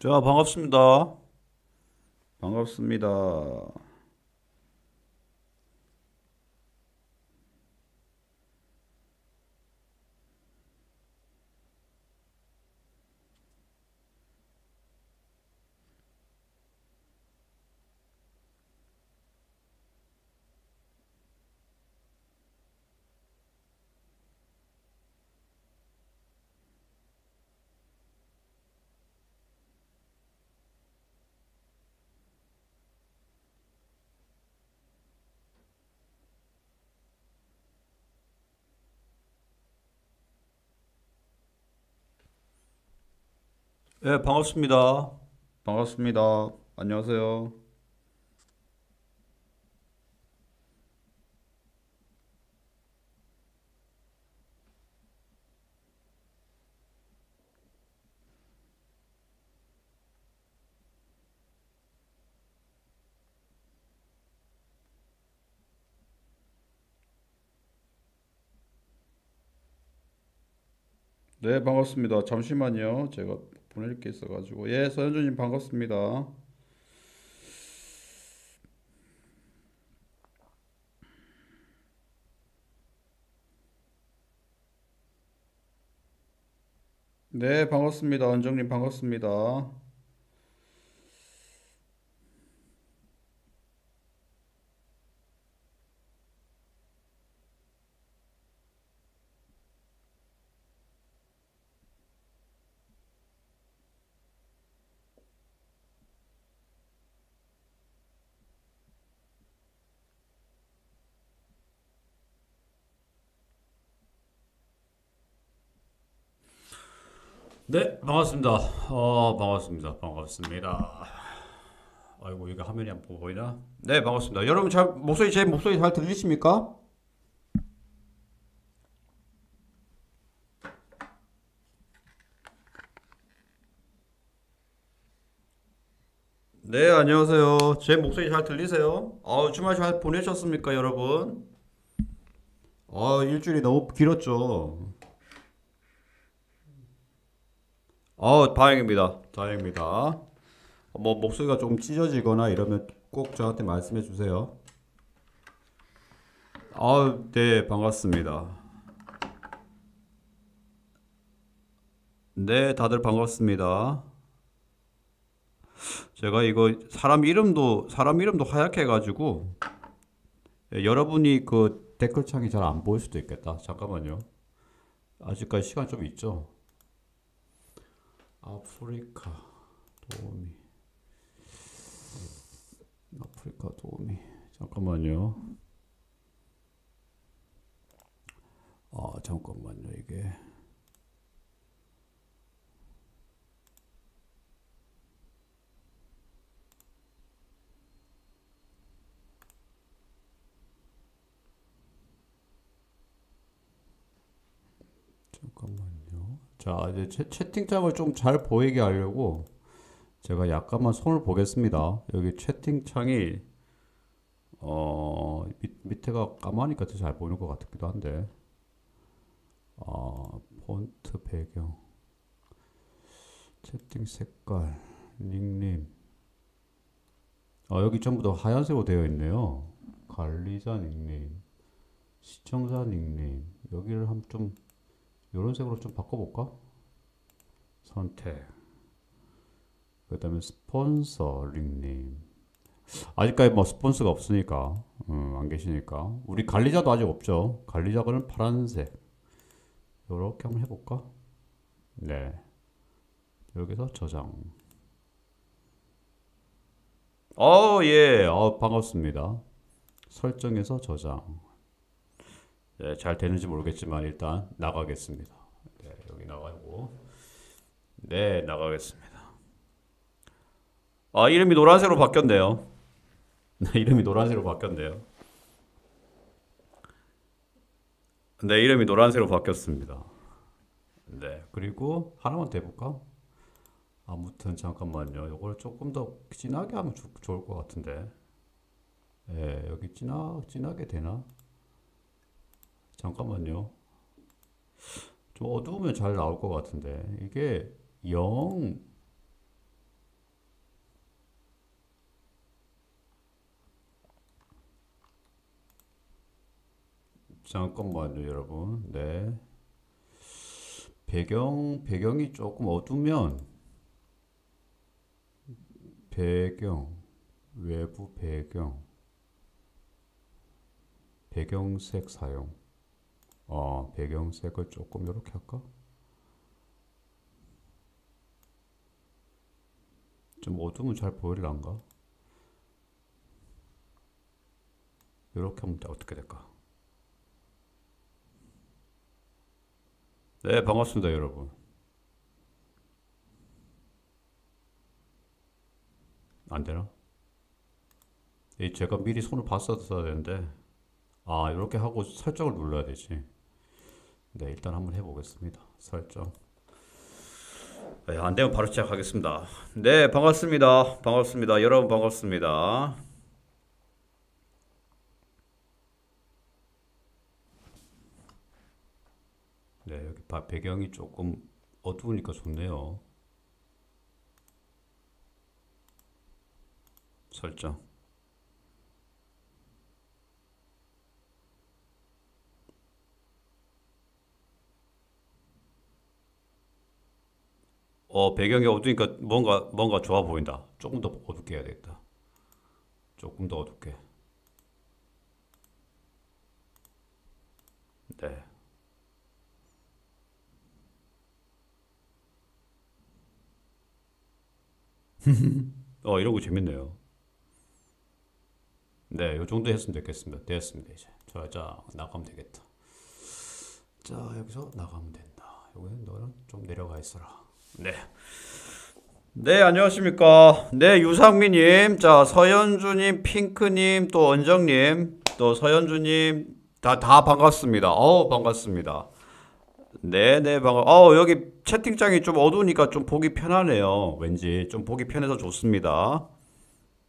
자, 반갑습니다. 반갑습니다. 네, 반갑습니다. 반갑습니다. 안녕하세요. 네, 반갑습니다. 잠시만요. 제가 보낼 게 있어가지고. 예, 서현주님 반갑습니다. 네, 반갑습니다. 은정님 반갑습니다. 네, 반갑습니다. 어, 반갑습니다. 반갑습니다. 아이고, 이거 화면이 안 보이나? 네, 반갑습니다. 여러분, 잘, 목소리, 제 목소리 잘 들리십니까? 네, 안녕하세요. 제 목소리 잘 들리세요? 어, 주말 잘 보내셨습니까, 여러분? 어, 일주일이 너무 길었죠. 어, 다행입니다. 다행입니다. 뭐 목소리가 조금 찢어지거나 이러면 꼭 저한테 말씀해 주세요. 아, 네, 반갑습니다. 네, 다들 반갑습니다. 제가 이거 사람 이름도 사람 이름도 하얗게 해가지고 예, 여러분이 그 댓글창이 잘 안 보일 수도 있겠다. 잠깐만요. 아직까지 시간 좀 있죠? 아프리카 도우미. 아프리카 도우미. 잠깐만요. 아 잠깐만요 이게. 잠깐만요 자 이제 채, 채팅창을 좀 잘 보이게 하려고 제가 약간만 손을 보겠습니다. 여기 채팅창이 어 밑, 밑에가 까마니까 더 잘 보이는 것 같기도 한데. 어 폰트 배경. 채팅 색깔 닉네임. 아 여기 전부 다 하얀색으로 되어 있네요. 관리자 닉네임 시청자 닉네임. 여기를 한번 좀 이런 색으로 좀 바꿔볼까? 선택. 그 다음에 스폰서 닉네임 아직까지 뭐 스폰서가 없으니까 음, 안 계시니까. 우리 관리자도 아직 없죠? 관리자는 파란색. 이렇게 한번 해볼까? 네. 여기서 저장. 어예. 어, 반갑습니다. 설정에서 저장 네, 잘 되는지 모르겠지만 일단 나가겠습니다. 네, 여기 나가고 네 나가겠습니다. 아 이름이 노란색으로 바뀌었네요. 네, 이름이 노란색으로 바뀌었네요. 네 이름이 노란색으로 바뀌었습니다. 네 그리고 하나만 더 해볼까? 아무튼 잠깐만요. 이걸 조금 더 진하게 하면 조, 좋을 것 같은데. 네, 여기 진하, 진하게 되나? 잠깐만요. 좀 어두우면 잘 나올 것 같은데. 이게 0 잠깐만요 여러분. 네. 배경 배경이 조금 어두면 배경 외부 배경 배경색 사용. 어, 배경색을 조금 이렇게 할까? 좀 어두우면 잘 보일란가? 이렇게 하면 어떻게 될까? 네, 반갑습니다, 여러분. 안 되나? 이 제가 미리 손을 봤었어야 되는데, 아, 이렇게 하고 설정을 눌러야 되지. 네, 일단 한번 해보겠습니다. 설정. 네, 안 되면 바로 시작하겠습니다. 네, 반갑습니다. 반갑습니다. 여러분 반갑습니다. 네, 여기 바- 배경이 조금 어두우니까 좋네요. 설정. 어, 배경이 어두우니까 뭔가 뭔가 좋아 보인다. 조금 더 어둡게 해야 되겠다. 조금 더 어둡게. 네. 어, 이런 거 재밌네요. 네, 요 정도 했으면 됐겠습니다. 됐습니다, 이제. 자, 자, 나가면 되겠다. 자, 여기서 나가면 된다. 여기는 너는 좀 내려가 있어라. 네. 네, 안녕하십니까. 네, 유상미님, 자, 서현주님, 핑크님, 또 원정님, 또 서현주님, 다, 다 반갑습니다. 어 반갑습니다. 네, 네, 반갑. 어, 여기 채팅창이 좀 어두우니까 좀 보기 편하네요. 왠지 좀 보기 편해서 좋습니다.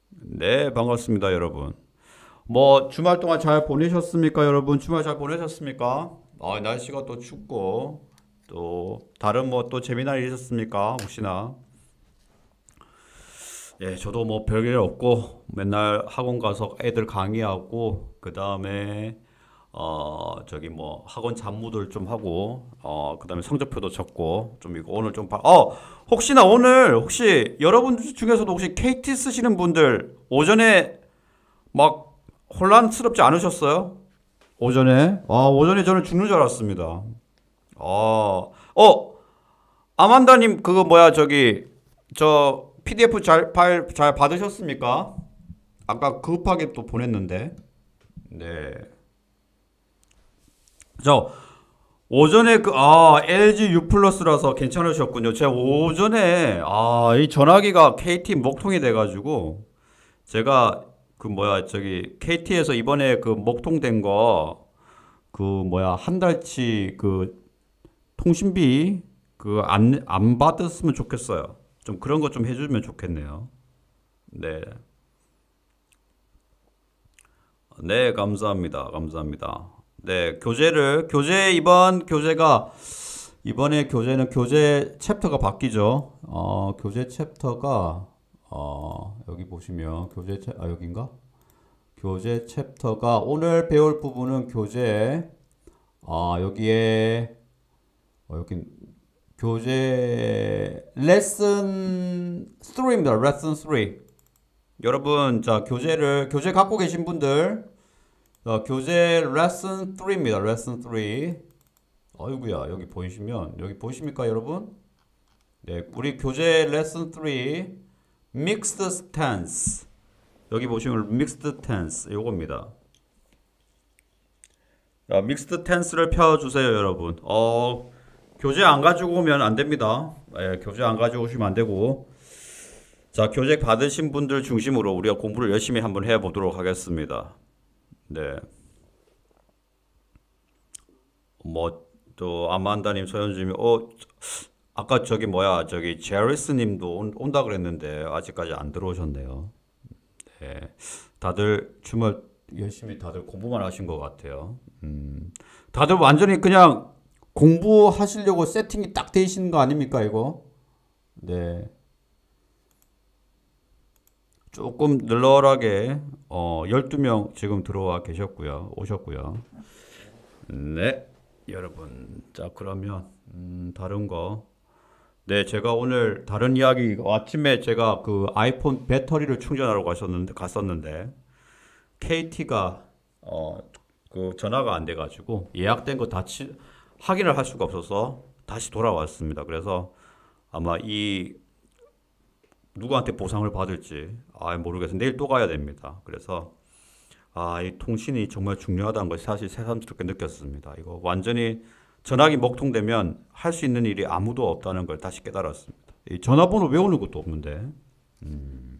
네, 반갑습니다, 여러분. 뭐 주말 동안 잘 보내셨습니까, 여러분? 주말 잘 보내셨습니까? 아, 날씨가 또 춥고 또 다른 뭐 또 재미난 일 있었습니까? 혹시나. 예, 저도 뭐 별일 없고 맨날 학원 가서 애들 강의하고 그 다음에 어 저기 뭐 학원 잡무들 좀 하고 어 그 다음에 성적표도 적고 좀 이거 오늘 좀 봐. 어 혹시나 오늘 혹시 여러분 중에서도 혹시 KT 쓰시는 분들 오전에 막 혼란스럽지 않으셨어요? 오전에? 아 오전에 저는 죽는 줄 알았습니다. 아, 어 아만다님 그거 뭐야 저기 저 PDF 잘 파일 잘 받으셨습니까? 아까 급하게 또 보냈는데. 네. 저 오전에 그 아 LG U 플러스라서 괜찮으셨군요. 제가 오전에 아 이 전화기가 KT 목통이 돼가지고 제가 그 뭐야 저기 KT에서 이번에 그 목통된 거 그 뭐야 한 달치 그 통신비 그 안 안 받았으면 좋겠어요. 좀 그런 거 좀 해주면 좋겠네요. 네. 네, 감사합니다. 감사합니다. 네, 교재를 교재 이번 교재가 이번에 교재는 교재 챕터가 바뀌죠. 어, 교재 챕터가 어, 여기 보시면 교재 챕 아, 여긴가? 교재 챕터가 오늘 배울 부분은 교재 아, 여기에 어, 여긴 교재 레슨 3입니다. 레슨 3. 여러분, 자, 교재를 교재 갖고 계신 분들 자, 교재 레슨 3입니다. 레슨 3. 어이구야, 여기 보이시면 여기 보이십니까, 여러분? 네, 우리 교재 레슨 3 mixed tense. 여기 보시면 mixed tense 요겁니다. 자, mixed tense를 펴 주세요, 여러분. 어, 교재 안 가지고 오면 안 됩니다. 예, 교재 안 가지고 오시면 안 되고. 자, 교재 받으신 분들 중심으로 우리가 공부를 열심히 한번 해 보도록 하겠습니다. 네. 뭐 또 아만다님, 서현주님, 어 아까 저기 뭐야 저기 제리스 님도 온, 온다 그랬는데 아직까지 안 들어오셨네요. 네, 다들 주말 열심히 다들 공부만 하신 것 같아요. 음, 다들 완전히 그냥 공부하시려고 세팅이 딱 돼 있는 거 아닙니까 이거? 네. 조금 널널하게 어 12명 지금 들어와 계셨고요. 오셨고요. 네, 여러분. 자, 그러면 음, 다른 거. 네, 제가 오늘 다른 이야기 아침에 제가 그 아이폰 배터리를 충전하러 가셨는데 갔었는데 KT가 어 그 전화가 안 돼 가지고 예약된 거다 확인을 할 수가 없어서 다시 돌아왔습니다. 그래서 아마 이 누구한테 보상을 받을지 아 모르겠어요. 내일 또 가야 됩니다. 그래서 아, 이 통신이 정말 중요하다는 것이 사실 새삼스럽게 느꼈습니다. 이거 완전히 전화기 먹통되면 할 수 있는 일이 아무도 없다는 걸 다시 깨달았습니다. 이 전화번호 외우는 것도 없는데. 음.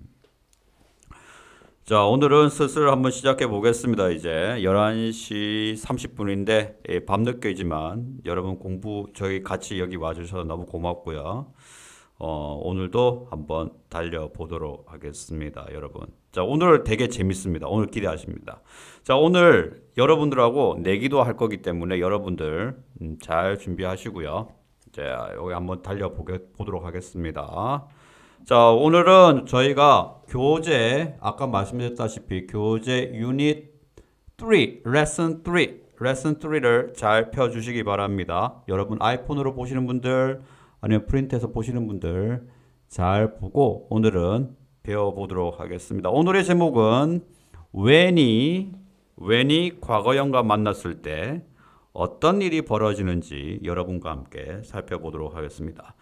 자, 오늘은 슬슬 한번 시작해 보겠습니다. 이제 11시 30분인데 예, 밤늦게이지만 여러분 공부 저희 같이 여기 와주셔서 너무 고맙고요. 어, 오늘도 한번 달려보도록 하겠습니다, 여러분. 자, 오늘 되게 재밌습니다. 오늘 기대하십니다. 자, 오늘 여러분들하고 내기도 할 거기 때문에 여러분들 음, 잘 준비하시고요. 자, 여기 한번 달려보도록 하겠습니다. 자, 오늘은 저희가 교재, 아까 말씀드렸다시피 교재 유닛 3, 레슨 3, 레슨 3를 잘 펴주시기 바랍니다. 여러분 아이폰으로 보시는 분들, 아니면 프린트해서 보시는 분들 잘 보고 오늘은 배워보도록 하겠습니다. 오늘의 제목은 when이 when이 과거형과 만났을 때 어떤 일이 벌어지는지 여러분과 함께 살펴보도록 하겠습니다.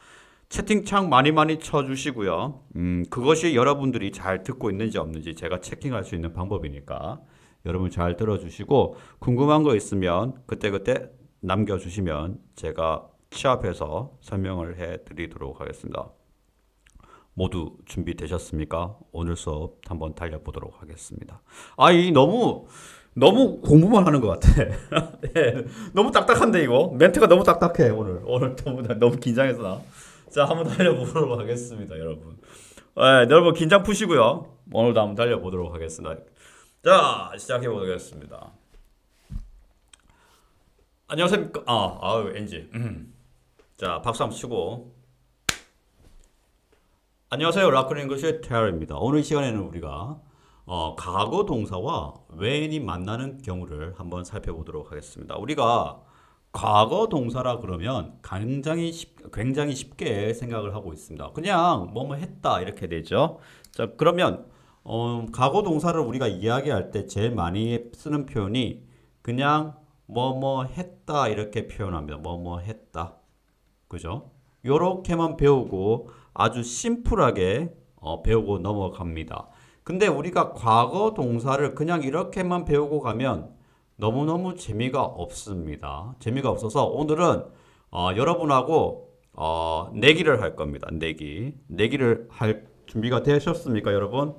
채팅창 많이 많이 쳐주시고요. 음, 그것이 여러분들이 잘 듣고 있는지 없는지 제가 체킹할 수 있는 방법이니까 여러분 잘 들어주시고 궁금한 거 있으면 그때그때 남겨주시면 제가 취합해서 설명을 해 드리도록 하겠습니다. 모두 준비되셨습니까? 오늘 수업 한번 달려보도록 하겠습니다. 아, 이 너무 너무 공부만 하는 것 같아. 네, 너무 딱딱한데 이거 멘트가 너무 딱딱해 오늘. 오늘 너무 너무 긴장해서 나. 자, 한번 달려보도록 하겠습니다, 여러분. 네, 여러분 긴장 푸시고요. 오늘도 한번 달려보도록 하겠습니다. 자, 시작해 보겠습니다. 안녕하십니까? 아, 아유, 엔지. 음. 자, 박수 한번 치고. 안녕하세요. 라크링글의 테러입니다. 오늘 시간에는 우리가 어, 과거 동사와 when이 만나는 경우를 한번 살펴보도록 하겠습니다. 우리가 과거 동사라 그러면 굉장히 쉽, 굉장히 쉽게 생각을 하고 있습니다. 그냥 뭐뭐 했다 이렇게 되죠. 자, 그러면 어, 과거 동사를 우리가 이야기할 때 제일 많이 쓰는 표현이 그냥 뭐뭐 했다 이렇게 표현합니다. 뭐뭐 했다. 그죠? 요렇게만 배우고 아주 심플하게 어, 배우고 넘어갑니다. 근데 우리가 과거 동사를 그냥 이렇게만 배우고 가면 너무너무 재미가 없습니다. 재미가 없어서 오늘은 어, 여러분하고 어, 내기를 할 겁니다. 내기. 내기를 할 준비가 되셨습니까, 여러분?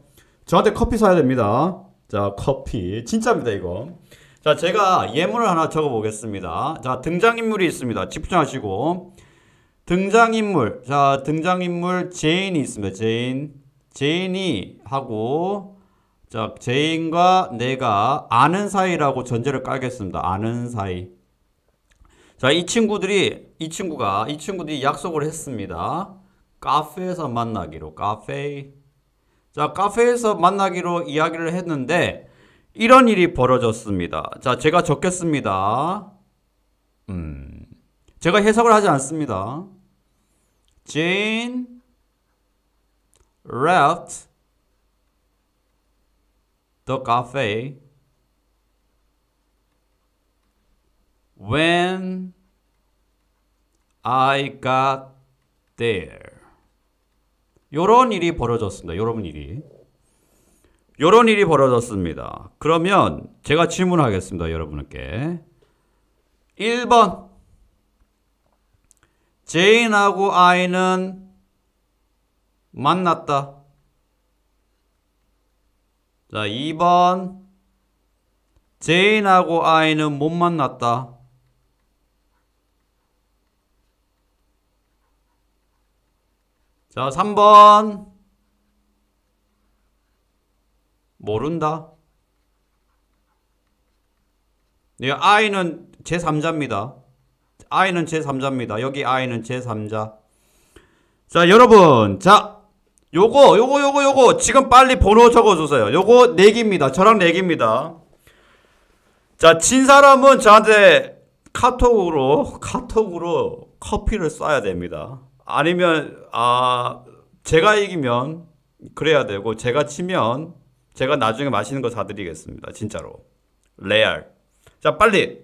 저한테 커피 사야 됩니다. 자, 커피. 진짜입니다, 이거. 자, 제가 예문을 하나 적어 보겠습니다. 자, 등장인물이 있습니다. 집중하시고. 등장인물. 자, 등장인물 제인이 있습니다. 제인. 제인이 하고 자, 제인과 내가 아는 사이라고 전제를 깔겠습니다. 아는 사이. 자, 이 친구들이 이 친구가 이 친구들이 약속을 했습니다. 카페에서 만나기로. 카페. 자, 카페에서 만나기로 이야기를 했는데 이런 일이 벌어졌습니다. 자, 제가 적겠습니다. 음. 제가 해석을 하지 않습니다. Jane left the cafe when I got there. 요런 일이 벌어졌습니다. 요런 일이. 요런 일이 벌어졌습니다. 그러면 제가 질문하겠습니다. 여러분께. 1번 제인하고 아이는 만났다. 자, 2번 제인하고 아이는 못 만났다. 자, 3번 모른다. 네, 아이는 제3자입니다. I는 제3자입니다. 여기 I는 제3자. 자, 여러분. 자, 요거, 요거, 요거, 요거. 지금 빨리 번호 적어주세요. 요거 내기입니다. 저랑 내기입니다. 자, 친 사람은 저한테 카톡으로 카톡으로 커피를 쏴야 됩니다. 아니면 아 제가 이기면 그래야 되고 제가 치면 제가 나중에 맛있는 거 사드리겠습니다. 진짜로 레알. 자 빨리.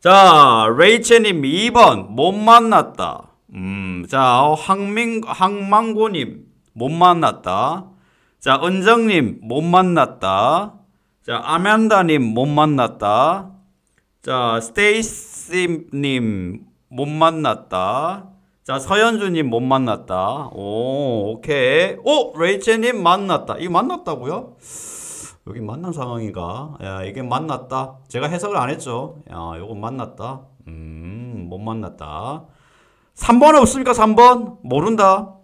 자 레이첼님 2번 못 만났다. 음, 자 황민 황망고님 못 만났다. 자 은정님 못 만났다. 자 아멘다님 못 만났다. 자 스테이시님 못 만났다. 자, 서현주님 못 만났다. 오, 오케이. 오, 레이첼님 만났다. 이거 만났다고요? 여기 만난 상황인가? 야, 이게 만났다. 제가 해석을 안 했죠. 야, 요거 만났다. 음, 못 만났다. 3번 없습니까? 3번? 모른다.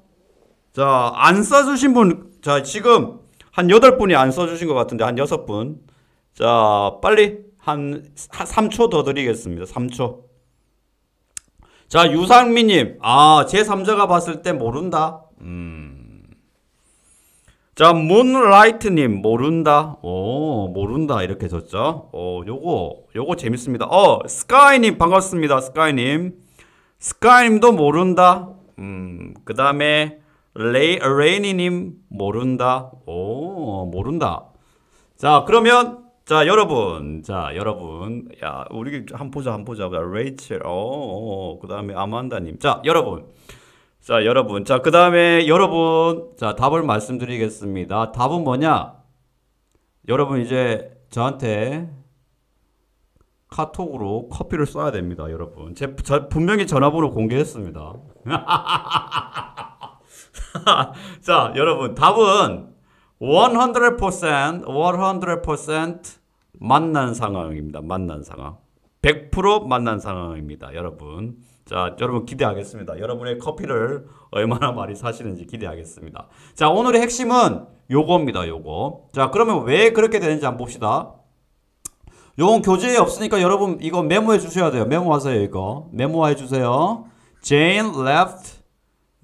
자, 안 써주신 분, 자, 지금 한 8분이 안 써주신 것 같은데, 한 6분. 자, 빨리 한 3초 더 드리겠습니다. 3초. 자, 유상민님. 아, 제3자가 봤을 때 모른다. 음. 자, 문라이트님. 모른다. 오, 모른다. 이렇게 줬죠. 오, 요거, 요거 재밌습니다. 어, 스카이님. 반갑습니다. 스카이님. 스카이님도 모른다. 음, 그 다음에, 레이, 레이니님. 모른다. 오, 모른다. 자, 그러면, 자, 여러분. 자, 여러분. 야, 우리 한 보자, 한 보자. 레이첼. 어, 어, 그 다음에 아만다님. 자, 여러분. 자, 여러분. 자, 그 다음에 여러분. 자, 답을 말씀드리겠습니다. 답은 뭐냐? 여러분, 이제 저한테 카톡으로 커피를 쏴야 됩니다, 여러분. 제, 저, 분명히 전화번호 공개했습니다. 자, 여러분. 답은 100%, 100% 만난 상황입니다. 만난 상황. 100% 만난 상황입니다. 여러분. 자, 여러분 기대하겠습니다. 여러분의 커피를 얼마나 많이 사시는지 기대하겠습니다. 자, 오늘의 핵심은 요겁니다. 요거. 자, 그러면 왜 그렇게 되는지 한번 봅시다. 요건 교재에 없으니까 여러분 이거 메모해 주셔야 돼요. 메모하세요, 이거. 메모해 주세요. Jane left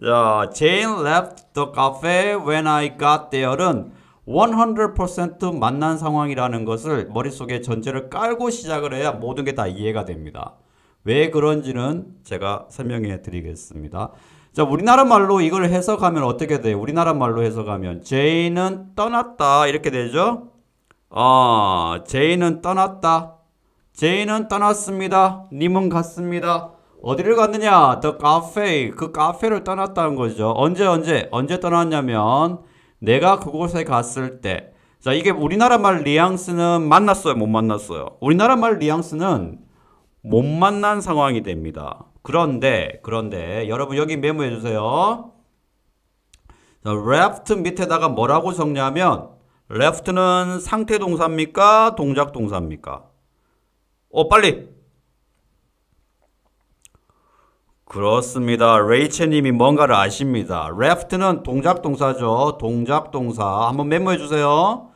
자, Jane left the cafe when I got there는 100% 만난 상황이라는 것을 머릿속에 전제를 깔고 시작을 해야 모든 게 다 이해가 됩니다. 왜 그런지는 제가 설명해 드리겠습니다. 자, 우리나라 말로 이걸 해석하면 어떻게 돼요? 우리나라 말로 해석하면 제이는 떠났다 이렇게 되죠? 아, 제이는 떠났다. 제이는 떠났습니다. 님은 갔습니다. 어디를 갔느냐? The cafe. 그 카페를 떠났다는 거죠. 언제 언제 언제 떠났냐면 내가 그곳에 갔을 때. 자, 이게 우리나라 말 뉘앙스는 만났어요, 못 만났어요. 우리나라 말 뉘앙스는 못 만난 상황이 됩니다. 그런데 그런데 여러분 여기 메모해 주세요. 자, left 밑에다가 뭐라고 정리하면 left는 상태 동사입니까? 동작 동사입니까? 어, 빨리 그렇습니다. 레이첼님이 뭔가를 아십니다. left는 동작 동사죠. 동작 동사. 한번 메모해 주세요.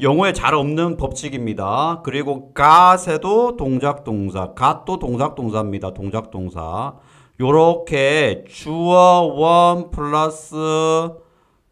영어에 잘 없는 법칙입니다. 그리고 got에도 동작 동사, got도 동작 동사입니다. 동작 동사. 요렇게 주어 원 플러스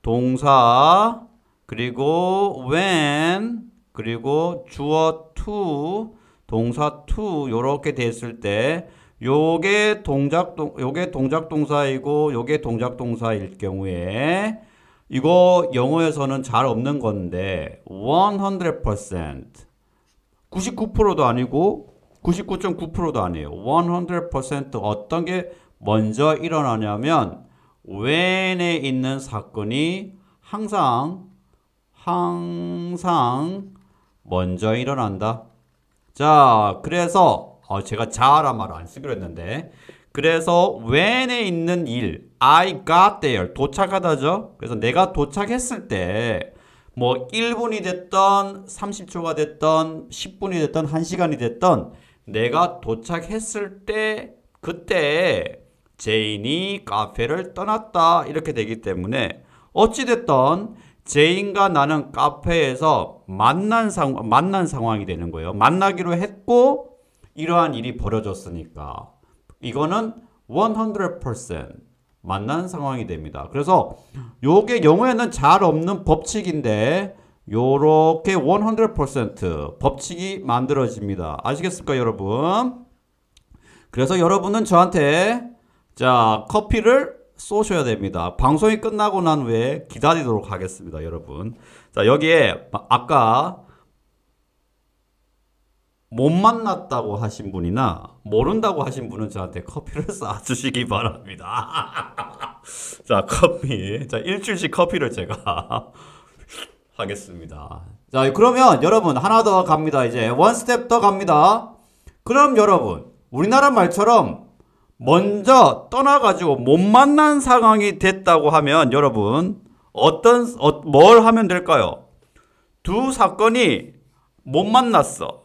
동사 그리고 when 그리고 주어 to 동사 to 요렇게 됐을 때 요게 동작 동 요게 동작 동사이고 요게 동작 동사일 경우에 이거 영어에서는 잘 없는 건데 100% 99%도 아니고 99.9%도 아니에요. 100% 어떤 게 먼저 일어나냐면 when에 있는 사건이 항상 항상 먼저 일어난다. 자, 그래서 어, 제가 자아란 말을 안 쓰기로 했는데 그래서 when에 있는 일 I got there 도착하다죠. 그래서 내가 도착했을 때 뭐 1분이 됐던 30초가 됐던 10분이 됐던 1시간이 됐던 내가 도착했을 때 그때 제인이 카페를 떠났다 이렇게 되기 때문에 어찌됐던 제인과 나는 카페에서 만난 상 만난 상황이 되는 거예요. 만나기로 했고 이러한 일이 벌어졌으니까 이거는 100% 만난 상황이 됩니다. 그래서 요게 영어에는 잘 없는 법칙인데 요렇게 100% 법칙이 만들어집니다. 아시겠습니까, 여러분? 그래서 여러분은 저한테 자, 커피를 쏘셔야 됩니다. 방송이 끝나고 난 후에 기다리도록 하겠습니다, 여러분. 자, 여기에 아까 못 만났다고 하신 분이나 모른다고 하신 분은 저한테 커피를 쏴주시기 바랍니다. 자, 커피. 자, 일주일씩 커피를 제가 하겠습니다. 자, 그러면 여러분 하나 더 갑니다. 이제 one step 더 갑니다. 그럼 여러분, 우리나라 말처럼 먼저 떠나가지고 못 만난 상황이 됐다고 하면 여러분 어떤 어, 뭘 하면 될까요? 두 사건이 못 만났어.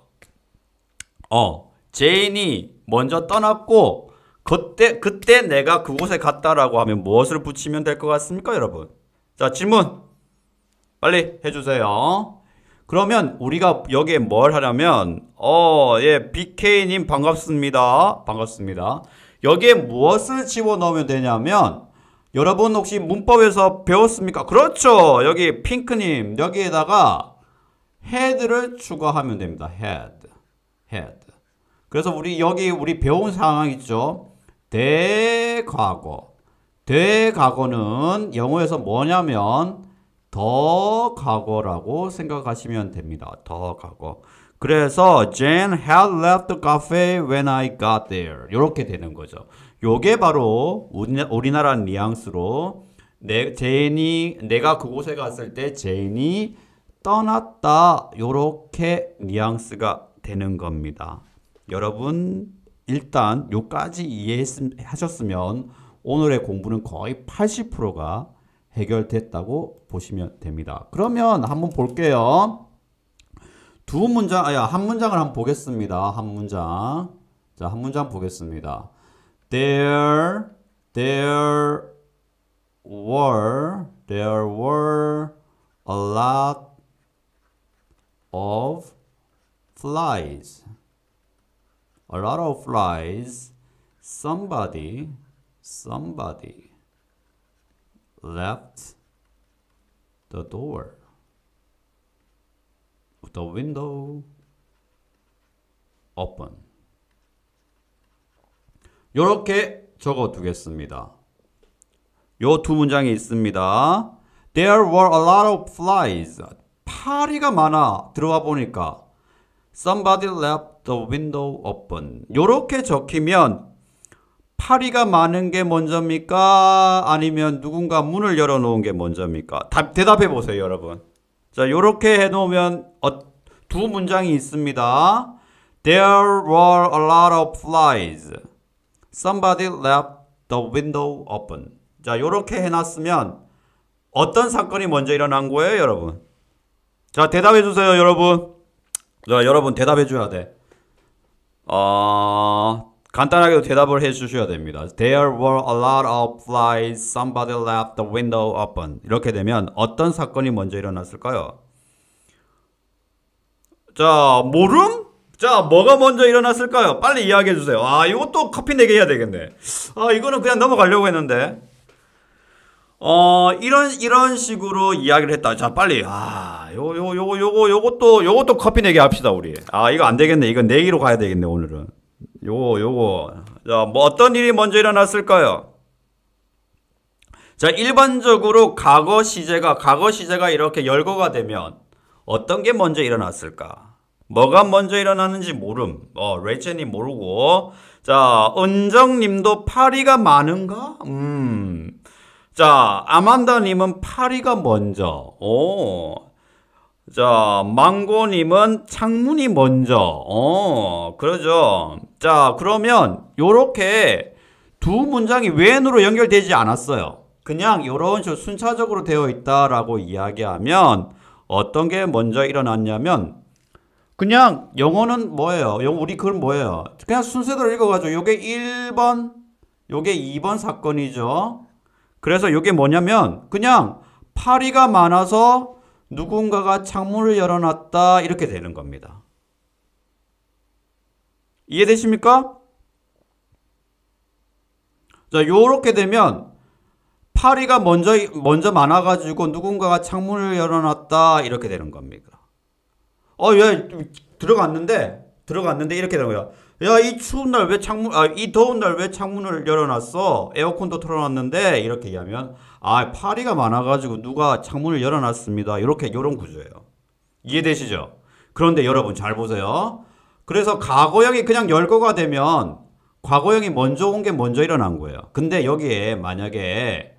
어, 제인이 먼저 떠났고 그때 그때 내가 그곳에 갔다라고 하면 무엇을 붙이면 될 것 같습니까, 여러분? 자, 질문 빨리 해주세요. 그러면 우리가 여기에 뭘 하려면 어, 예, BK님 반갑습니다. 반갑습니다. 여기에 무엇을 집어넣으면 되냐면 여러분 혹시 문법에서 배웠습니까? 그렇죠. 여기 핑크님 여기에다가 head를 추가하면 됩니다. head, head. 그래서 우리 여기 우리 배운 상황 있죠. 대과거. 대과거는 영어에서 뭐냐면 더 과거라고 생각하시면 됩니다. 더 과거. 그래서 Jane had left the cafe when I got there. 이렇게 되는 거죠. 요게 바로 우리나라 뉘앙스로 내, 제인이 내가 그곳에 갔을 때 제인이 떠났다. 요렇게 뉘앙스가 되는 겁니다. 여러분 일단 요까지 이해하셨으면 오늘의 공부는 거의 80%가 해결됐다고 보시면 됩니다. 그러면 한번 볼게요. 두 문장, 아야, 한 문장을 한번 보겠습니다. 한 문장. 자, 한 문장 보겠습니다. There, there were, there were a lot of flies. A lot of flies. Somebody, somebody left the door. The window open. 이렇게 적어 두겠습니다. 요 두 문장이 있습니다. There were a lot of flies. 파리가 많아. 들어와 보니까 Somebody left the window open. 요렇게 적히면 파리가 많은 게 먼저입니까? 아니면 누군가 문을 열어 놓은 게 먼저입니까? 답, 대답해 보세요, 여러분. 자, 요렇게 해 놓으면 어, 두 문장이 있습니다. There were a lot of flies. Somebody left the window open. 자, 요렇게 해 놨으면 어떤 사건이 먼저 일어난 거예요, 여러분? 자, 대답해 주세요, 여러분. 자, 여러분 대답해 줘야 돼. 어, 간단하게 대답을 해 주셔야 됩니다. There were a lot of flies. Somebody left the window open. 이렇게 되면 어떤 사건이 먼저 일어났을까요? 자, 모름? 자, 뭐가 먼저 일어났을까요? 빨리 이야기해 주세요. 아, 이것도 커피 내게 해야 되겠네. 아, 이거는 그냥 넘어가려고 했는데. 어, 이런, 이런 식으로 이야기를 했다. 자, 빨리. 아, 요, 요, 요거, 요거, 요것도, 요것도 커피 내게 합시다, 우리. 아, 이거 안 되겠네. 이건 내기로 가야 되겠네, 오늘은. 요거, 요거. 자, 뭐 어떤 일이 먼저 일어났을까요? 자, 일반적으로 과거 시제가, 과거 시제가 이렇게 열거가 되면 어떤 게 먼저 일어났을까? 뭐가 먼저 일어났는지 모름. 어, 레이첼이 모르고. 자, 은정 님도 파리가 많은가? 음. 자, 아만다 님은 파리가 먼저. 오. 자, 망고님은 창문이 먼저. 어, 그러죠. 자, 그러면 요렇게 두 문장이 when으로 연결되지 않았어요. 그냥 요런 식으로 순차적으로 되어 있다라고 이야기하면 어떤 게 먼저 일어났냐면 그냥 영어는 뭐예요? 우리 글은 뭐예요? 그냥 순서대로 읽어가지고 요게 1번, 요게 2번 사건이죠. 그래서 이게 뭐냐면 그냥 파리가 많아서 누군가가 창문을 열어놨다 이렇게 되는 겁니다. 이해되십니까? 자, 요렇게 되면 파리가 먼저 먼저 많아 가지고 누군가가 창문을 열어놨다 이렇게 되는 겁니다. 어, 얘 들어갔는데 들어갔는데 이렇게 되는 거야. 야, 이 추운 날 왜 창문, 아, 이 더운 날 왜 창문을 열어놨어? 에어컨도 틀어놨는데 이렇게 얘기하면 아, 파리가 많아가지고 누가 창문을 열어놨습니다. 이렇게 이런 구조예요. 이해되시죠? 그런데 여러분 잘 보세요. 그래서 과거형이 그냥 열거가 되면 과거형이 먼저 온 게 먼저 일어난 거예요. 근데 여기에 만약에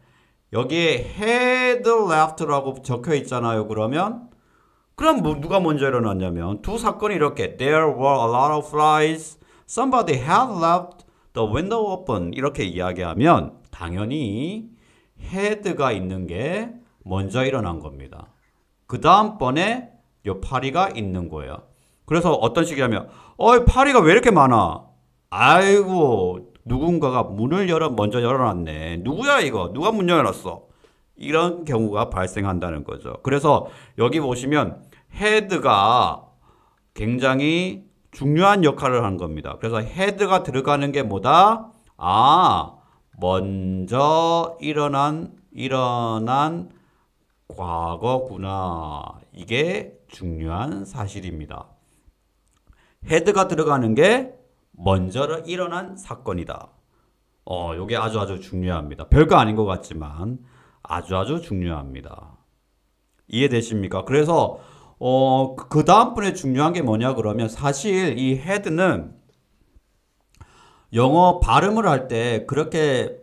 여기에 head left라고 적혀 있잖아요. 그러면 그럼 뭐 누가 먼저 일어났냐면 두 사건이 이렇게 there were a lot of flies somebody had left the window open 이렇게 이야기하면 당연히 had가 있는 게 먼저 일어난 겁니다. 그 다음번에 요 파리가 있는 거예요. 그래서 어떤 식이냐면 어이 파리가 왜 이렇게 많아? 아이고 누군가가 문을 열어 먼저 열어놨네. 누구야 이거? 누가 문 열었어? 이런 경우가 발생한다는 거죠. 그래서 여기 보시면 헤드가 굉장히 중요한 역할을 하는 겁니다. 그래서 헤드가 들어가는 게 뭐다? 아, 먼저 일어난 일어난 과거구나. 이게 중요한 사실입니다. 헤드가 들어가는 게 먼저 일어난 사건이다. 어, 요게 아주 아주 중요합니다. 별거 아닌 것 같지만 아주 아주 중요합니다. 이해되십니까? 그래서 어, 그 다음 분에 중요한 게 뭐냐 그러면 사실 이 헤드는 영어 발음을 할 때 그렇게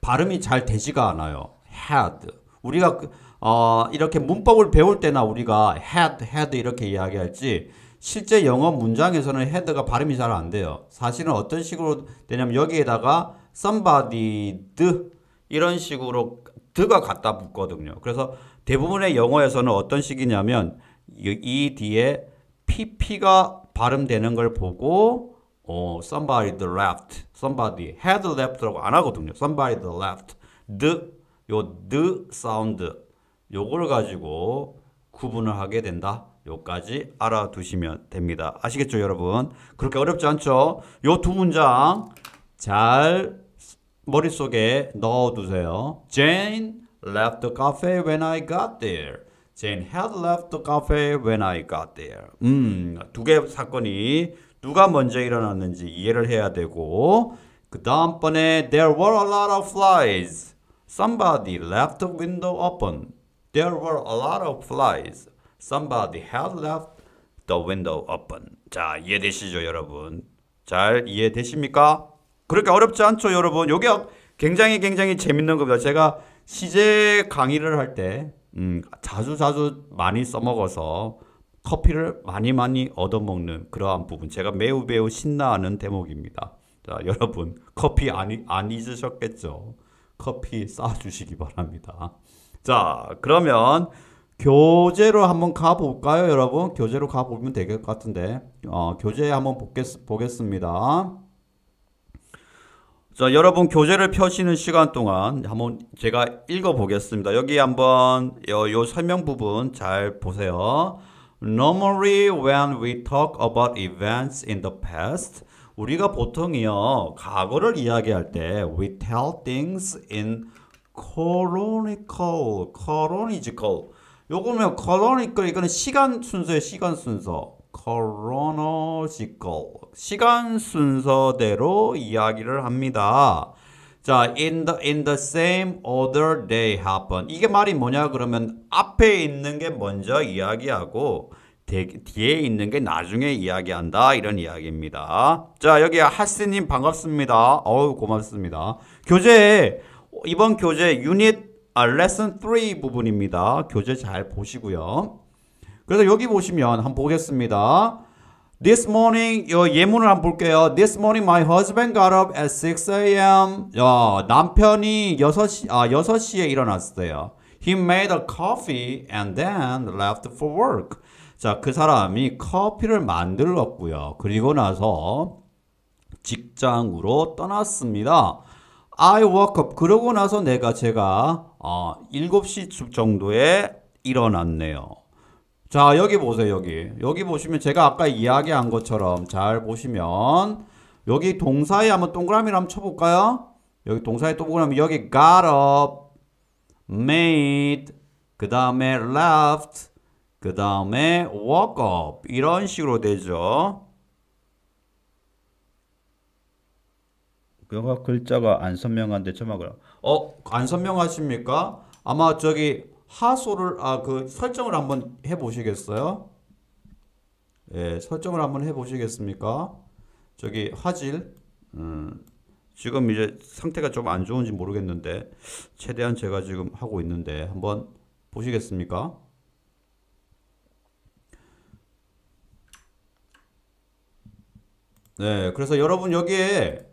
발음이 잘 되지가 않아요. had. 우리가 어, 이렇게 문법을 배울 때나 우리가 had, had 이렇게 이야기할지 실제 영어 문장에서는 head가 발음이 잘 안 돼요. 사실은 어떤 식으로 되냐면 여기에다가 somebody, the 이런 식으로 드가 갖다 붙거든요. 그래서 대부분의 영어에서는 어떤 식이냐면 이 뒤에 pp가 발음되는 걸 보고 어, somebody the left, somebody had left라고 안 하거든요. somebody the left, the 요 the 사운드 요걸 가지고 구분을 하게 된다. 요까지 알아두시면 됩니다. 아시겠죠, 여러분? 그렇게 어렵지 않죠? 요 두 문장 잘 머릿속에 넣어두세요. Jane left the cafe when I got there. Jane had left the cafe when I got there. 음, 두 개 사건이 누가 먼저 일어났는지 이해를 해야 되고 그 다음번에 there were a lot of flies. Somebody left the window open. There were a lot of flies. Somebody had left the window open. 자, 이해되시죠, 여러분? 잘 이해되십니까? 그렇게 어렵지 않죠, 여러분? 요게 굉장히 굉장히 재밌는 겁니다. 제가 시제 강의를 할 때, 음, 자주 자주 많이 써먹어서 커피를 많이 많이 얻어먹는 그러한 부분. 제가 매우 매우 신나하는 대목입니다. 자, 여러분, 커피 안, 안 잊으셨겠죠? 커피 쏴주시기 바랍니다. 자, 그러면 교재로 한번 가볼까요, 여러분? 교재로 가보면 될 것 같은데. 어, 교재 한번 보겠, 보겠습니다. 자, 여러분 교재를 펴시는 시간 동안 한번 제가 읽어 보겠습니다. 여기 한번 요, 요 설명 부분 잘 보세요. Normally when we talk about events in the past, 우리가 보통이요, 과거를 이야기할 때 we tell things in chronological, chronological. 요거는 chronological 이거는 시간 순서의 시간 순서. Chronological 시간 순서대로 이야기를 합니다. 자, in the in the same order they happen. 이게 말이 뭐냐 그러면 앞에 있는 게 먼저 이야기하고 뒤에 있는 게 나중에 이야기한다 이런 이야기입니다. 자, 여기 하스님 반갑습니다. 어우 고맙습니다. 교재 이번 교재 유닛 아, 레슨 3 부분입니다. 교재 잘 보시고요. 그래서 여기 보시면 한번 보겠습니다. This morning, 요 예문을 한번 볼게요. This morning my husband got up at 6 a.m. 야, 남편이 6시, 아, 6시에 일어났어요. He made a coffee and then left for work. 자, 그 사람이 커피를 만들었고요. 그리고 나서 직장으로 떠났습니다. I woke up. 그러고 나서 내가 제가 어, 7시 정도에 일어났네요. 자, 여기 보세요, 여기. 여기 보시면 제가 아까 이야기한 것처럼 잘 보시면 여기 동사에 한번 동그라미를 한번 쳐볼까요? 여기 동사에 동그라미 여기 got up made, 그 다음에 left, 그 다음에 woke up 이런 식으로 되죠. 그거 글자가 안 선명한데 점막을 어, 안 선명하십니까? 아마 저기 하소를 아 그 설정을 한번 해 보시겠어요? 예, 설정을 한번 해 보시겠습니까? 저기 화질 음, 지금 이제 상태가 좀 안 좋은지 모르겠는데 최대한 제가 지금 하고 있는데 한번 보시겠습니까? 네, 그래서 여러분 여기에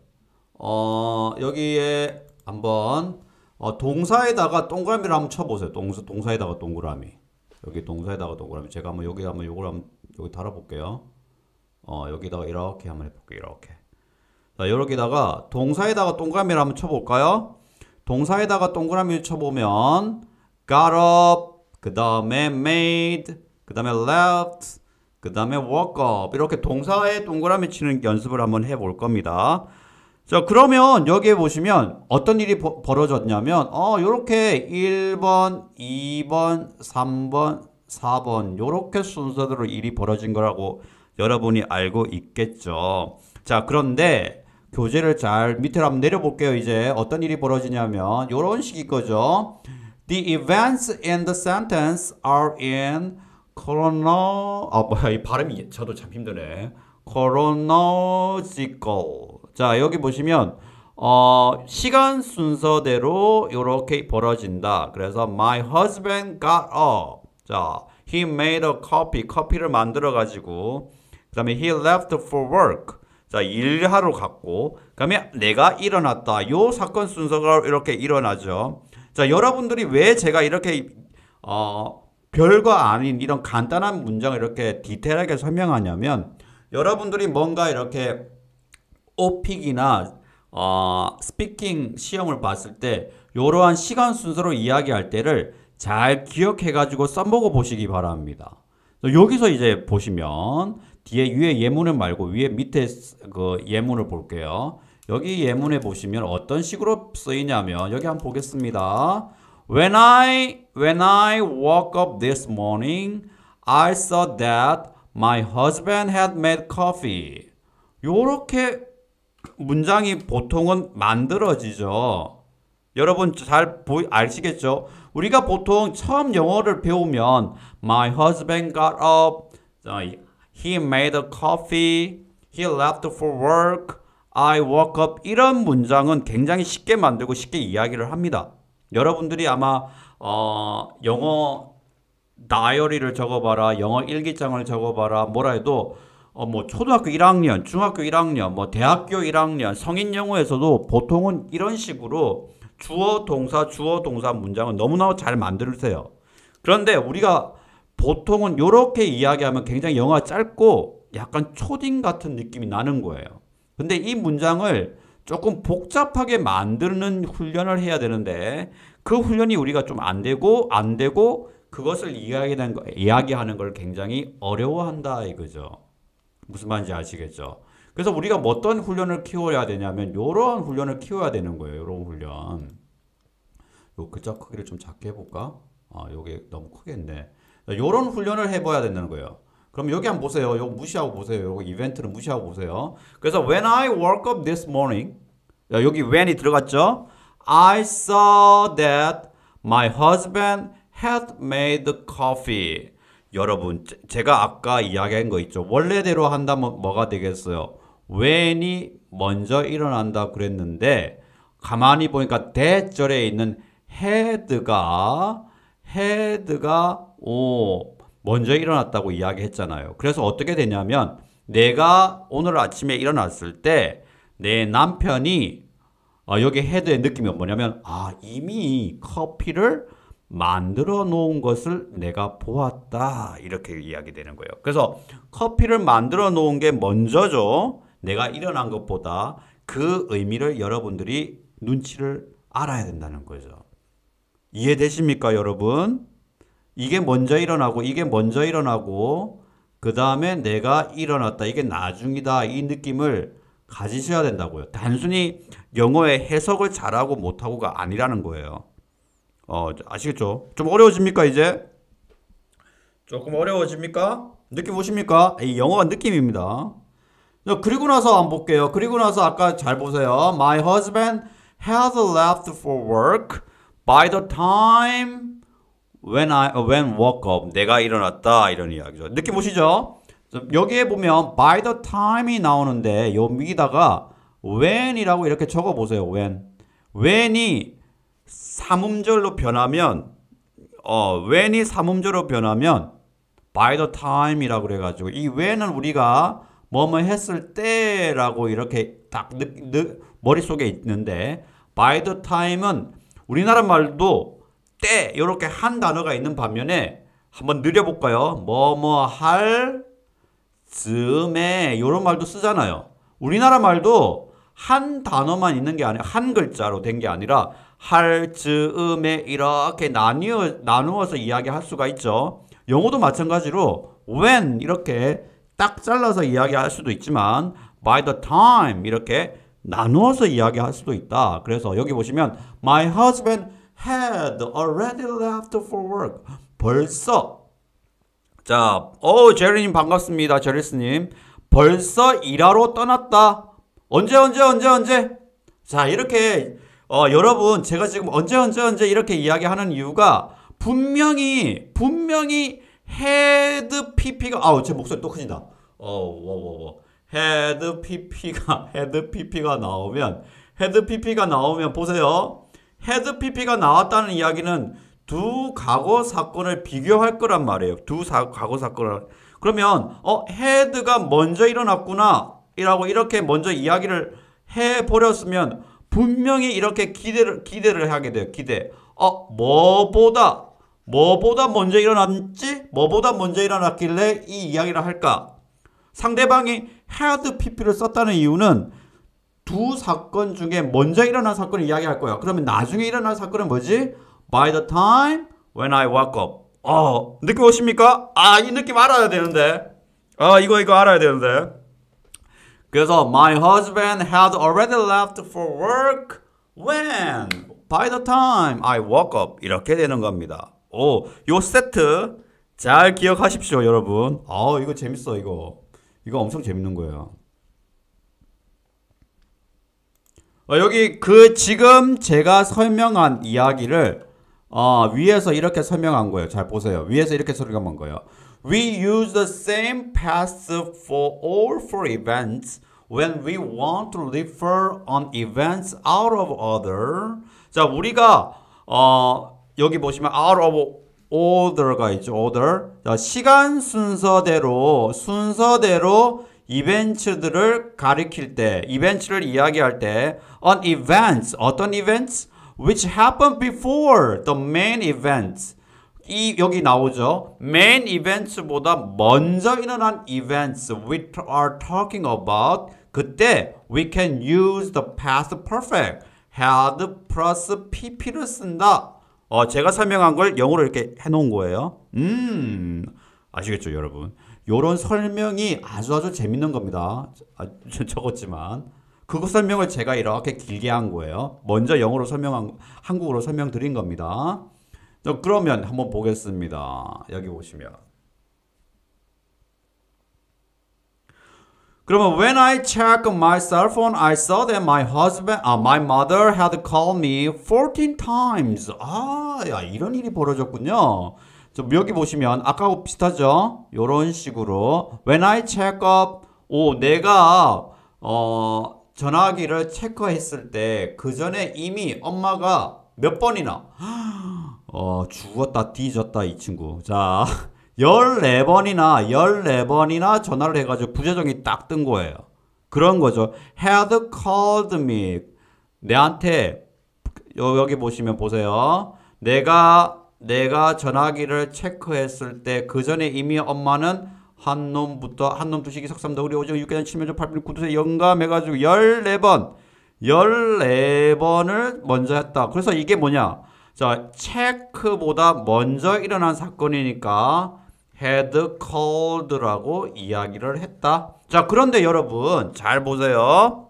어 여기에 한번 어, 동사에다가 동그라미를 한번 쳐보세요. 동사 동사에다가 동그라미 여기 동사에다가 동그라미 제가 한번 여기 한번 요걸 한번 여기 달아볼게요. 어 여기다가 이렇게 한번 해볼게요. 이렇게 자 여기다가 동사에다가 동그라미를 한번 쳐볼까요? 동사에다가 동그라미를 쳐보면 got up 그 다음에 made 그 다음에 left 그 다음에 woke up 이렇게 동사에 동그라미 치는 연습을 한번 해볼 겁니다. 자 그러면 여기에 보시면 어떤 일이 버, 벌어졌냐면 어 요렇게 1번 2번 3번 4번 요렇게 순서대로 일이 벌어진 거라고 여러분이 알고 있겠죠. 자 그런데 교재를 잘 밑으로 한번 내려볼게요. 이제 어떤 일이 벌어지냐면 요런 식이 거죠. The events in the sentence are in chrono 아 뭐야 이 발음이 저도 참 힘드네. Chronological 자 여기 보시면 어, 시간 순서대로 이렇게 벌어진다. 그래서 my husband got up. 자, he made a coffee. 커피를 만들어 가지고 그다음에 he left for work. 자, 일하러 갔고 그다음에 내가 일어났다. 요 사건 순서가 이렇게 일어나죠. 자, 여러분들이 왜 제가 이렇게 어, 별거 아닌 이런 간단한 문장을 이렇게 디테일하게 설명하냐면 여러분들이 뭔가 이렇게 오픽이나 어, 스피킹 시험을 봤을 때 이러한 시간 순서로 이야기할 때를 잘 기억해 가지고 써먹어 보시기 바랍니다. 여기서 이제 보시면 뒤에 위에 예문을 말고 위에 밑에 그 예문을 볼게요. 여기 예문에 보시면 어떤 식으로 쓰이냐면 여기 한번 보겠습니다. When I when I woke up this morning, I saw that my husband had made coffee. 요렇게 문장이 보통은 만들어지죠. 여러분 잘 보, 아시겠죠? 우리가 보통 처음 영어를 배우면 My husband got up, he made a coffee, he left for work, I woke up 이런 문장은 굉장히 쉽게 만들고 쉽게 이야기를 합니다. 여러분들이 아마 어, 영어 다이어리를 적어봐라, 영어 일기장을 적어봐라, 뭐라 해도 어, 뭐 초등학교 1학년, 중학교 1학년, 뭐 대학교 1학년, 성인 영어에서도 보통은 이런 식으로 주어, 동사, 주어, 동사 문장은 너무나 잘 만들으세요. 그런데 우리가 보통은 이렇게 이야기하면 굉장히 영어가 짧고 약간 초딩 같은 느낌이 나는 거예요. 근데 이 문장을 조금 복잡하게 만드는 훈련을 해야 되는데 그 훈련이 우리가 좀 안 되고 안 되고 그것을 이야기하는, 걸 굉장히 어려워한다 이거죠. 무슨 말인지 아시겠죠? 그래서 우리가 뭐 어떤 훈련을 키워야 되냐면 이런 훈련을 키워야 되는 거예요. 이런 훈련. 요 글자 크기를 좀 작게 해볼까? 아, 요게 너무 크겠네. 이런 훈련을 해봐야 된다는 거예요. 그럼 여기 한번 보세요. 요거 무시하고 보세요. 요거 이벤트를 무시하고 보세요. 그래서 when I woke up this morning 여기 when이 들어갔죠? I saw that my husband had made coffee. 여러분, 제가 아까 이야기한 거 있죠. 원래대로 한다면 뭐가 되겠어요? when이 먼저 일어난다 그랬는데 가만히 보니까 대절에 있는 had가 had가 오 먼저 일어났다고 이야기했잖아요. 그래서 어떻게 되냐면 내가 오늘 아침에 일어났을 때 내 남편이 어, 여기 헤드의 느낌이 뭐냐면 아 이미 커피를 만들어 놓은 것을 내가 보았다. 이렇게 이야기되는 거예요. 그래서 커피를 만들어 놓은 게 먼저죠. 내가 일어난 것보다 그 의미를 여러분들이 눈치를 알아야 된다는 거죠. 이해되십니까, 여러분? 이게 먼저 일어나고, 이게 먼저 일어나고, 그 다음에 내가 일어났다. 이게 나중이다. 이 느낌을 가지셔야 된다고요. 단순히 영어의 해석을 잘하고 못하고가 아니라는 거예요. 어, 아시겠죠? 좀 어려워집니까, 이제? 조금 어려워집니까? 느낌 오십니까? 이 영어가 느낌입니다. 그리고 나서 한번 볼게요. 그리고 나서 아까 잘 보세요. My husband has left for work by the time when I when woke up. 내가 일어났다 이런 이야기죠. 느낌 오시죠? 여기에 보면 by the time이 나오는데 요 위다가 when이라고 이렇게 적어 보세요. when. when이 삼음절로 변하면 어 when이 삼음절로 변하면 by the time이라고 그래 가지고 이 when은 우리가 뭐뭐 했을 때라고 이렇게 딱 느, 느, 머릿속에 있는데 by the time은 우리나라 말도 때 이렇게 한 단어가 있는 반면에 한번 느려볼까요? 뭐뭐 할 즈음에 이런 말도 쓰잖아요. 우리나라 말도 한 단어만 있는 게 아니라 한 글자로 된 게 아니라 할 즈음에 이렇게 나뉘어 나누어서 이야기할 수가 있죠. 영어도 마찬가지로 when 이렇게 딱 잘라서 이야기할 수도 있지만 by the time 이렇게 나누어서 이야기할 수도 있다. 그래서 여기 보시면 my husband had already left for work. 벌써 자, 어 제리님 반갑습니다. 제리스님 벌써 일하러 떠났다. 언제 언제 언제 언제? 자 이렇게 어, 여러분 제가 지금 언제 언제 언제 이렇게 이야기하는 이유가 분명히 분명히 had PP가 아우 제 목소리 또 커진다. 어, 워워워. had PP가 had PP가 나오면 had PP가 나오면 보세요. had PP가 나왔다는 이야기는 두 과거 사건을 비교할 거란 말이에요. 두 사, 과거 사건을. 그러면 어 had가 먼저 일어났구나. 이라고 이렇게 먼저 이야기를 해 버렸으면 분명히 이렇게 기대를 기대를 하게 돼요. 기대. 어 뭐보다 뭐보다 먼저 일어났지? 뭐보다 먼저 일어났길래 이 이야기를 할까? 상대방이 had pp를 썼다는 이유는 두 사건 중에 먼저 일어난 사건을 이야기할 거야. 그러면 나중에 일어난 사건은 뭐지? By the time when I woke up. 어, 느낌 오십니까? 아, 이 느낌 알아야 되는데. 아, 이거, 이거 알아야 되는데. 그래서 my husband had already left for work when by the time I woke up 이렇게 되는 겁니다. 오, 요 세트 잘 기억하십시오, 여러분. 아, 이거 재밌어, 이거. 이거 엄청 재밌는 거예요. 어, 여기 그 지금 제가 설명한 이야기를 어, 위에서 이렇게 설명한 거예요. 잘 보세요. 위에서 이렇게 설명한 거예요. We use the same passive for all four events when we want to refer on events out of order. 자, 우리가 어, 여기 보시면 out of order가 있죠. order. 자, 시간 순서대로 순서대로 이벤트들을 가리킬 때, 이벤트를 이야기할 때 on events 어떤 events which happened before the main events 이 여기 나오죠. main events보다 먼저 일어난 events we are talking about 그때 we can use the past perfect had plus pp를 쓴다. 어, 제가 설명한 걸 영어로 이렇게 해 놓은 거예요. 음, 아시겠죠, 여러분? 요런 설명이 아주 아주 재밌는 겁니다. 아, 적었지만. 그거 설명을 제가 이렇게 길게 한 거예요. 먼저 영어로 설명한, 한국어로 설명드린 겁니다. 그러면 한번 보겠습니다. 여기 보시면. 그러면 when I checked my cell phone, I saw that my husband, 아, my mother had called me 14 times. 아, 야, 이런 일이 벌어졌군요. 좀 여기 보시면 아까하고 비슷하죠? 이런 식으로 when I check up, 오, 내가 어, 전화기를 체크했을 때 그 전에 이미 엄마가 몇 번이나 어, 죽었다 뒤졌다 이 친구. 자, 14번이나 14번이나 전화를 해 가지고 부재정이 딱 뜬 거예요. 그런 거죠. had called me. 내한테 여기 보시면 보세요. 내가 내가 전화기를 체크했을 때 그 전에 이미 엄마는 한 놈부터 한 놈 두시기 석삼 더구리 오징어 육개장 칠면조 팔필 구두쇠 영감해 가지고 14번 14번을 먼저 했다. 그래서 이게 뭐냐? 자, 체크보다 먼저 일어난 사건이니까 had called라고 이야기를 했다. 자, 그런데 여러분 잘 보세요.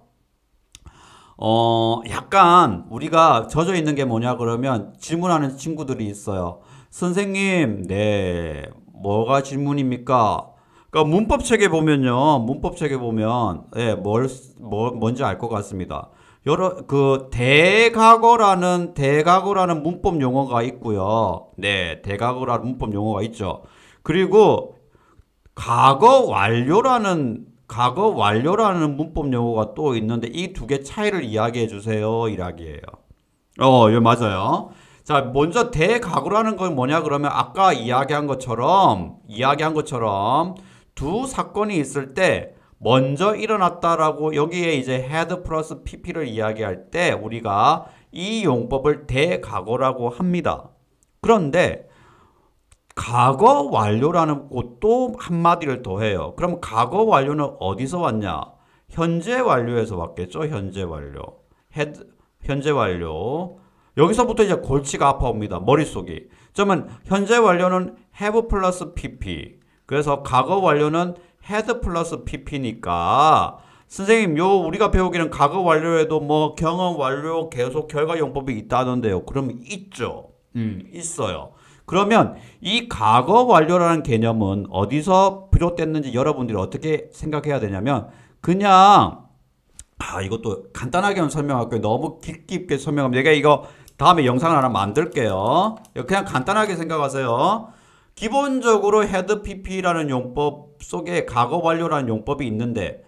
어, 약간 우리가 젖어 있는 게 뭐냐 그러면 질문하는 친구들이 있어요. 선생님, 네, 뭐가 질문입니까? 그러니까 문법 책에 보면요, 문법 책에 보면, 예, 뭘, 뭐, 뭔지 알 것 같습니다. 여러, 그, 대각어라는, 대각어라는 문법 용어가 있고요. 네, 대각어라는 문법 용어가 있죠. 그리고, 과거 완료라는 과거 완료라는 문법 용어가 또 있는데 이 두 개 차이를 이야기해 주세요. 이야기예요. 어, 예, 맞아요. 자, 먼저 대가구라는 건 뭐냐 그러면 아까 이야기한 것처럼 이야기한 것처럼 두 사건이 있을 때 먼저 일어났다라고 여기에 이제 head 플러스 pp를 이야기할 때 우리가 이 용법을 대과거라고 합니다. 그런데 과거 완료라는 것도 한마디를 더해요. 그럼 과거 완료는 어디서 왔냐? 현재 완료에서 왔겠죠. 현재 완료. had, 현재 완료. 여기서부터 이제 골치가 아파옵니다. 머릿속이. 그러면 현재 완료는 have 플러스 pp. 그래서 과거 완료는 had 플러스 pp니까 선생님 요 우리가 배우기는 과거 완료에도 뭐 경험 완료 계속 결과 용법이 있다던데요. 그럼 있죠. 음, 있어요. 그러면 이 과거 완료라는 개념은 어디서 비롯됐는지 여러분들이 어떻게 생각해야 되냐면 그냥 아 이것도 간단하게 설명할게요. 너무 깊게 설명하면 내가 이거 다음에 영상을 하나 만들게요. 그냥 간단하게 생각하세요. 기본적으로 had PP라는 용법 속에 과거 완료라는 용법이 있는데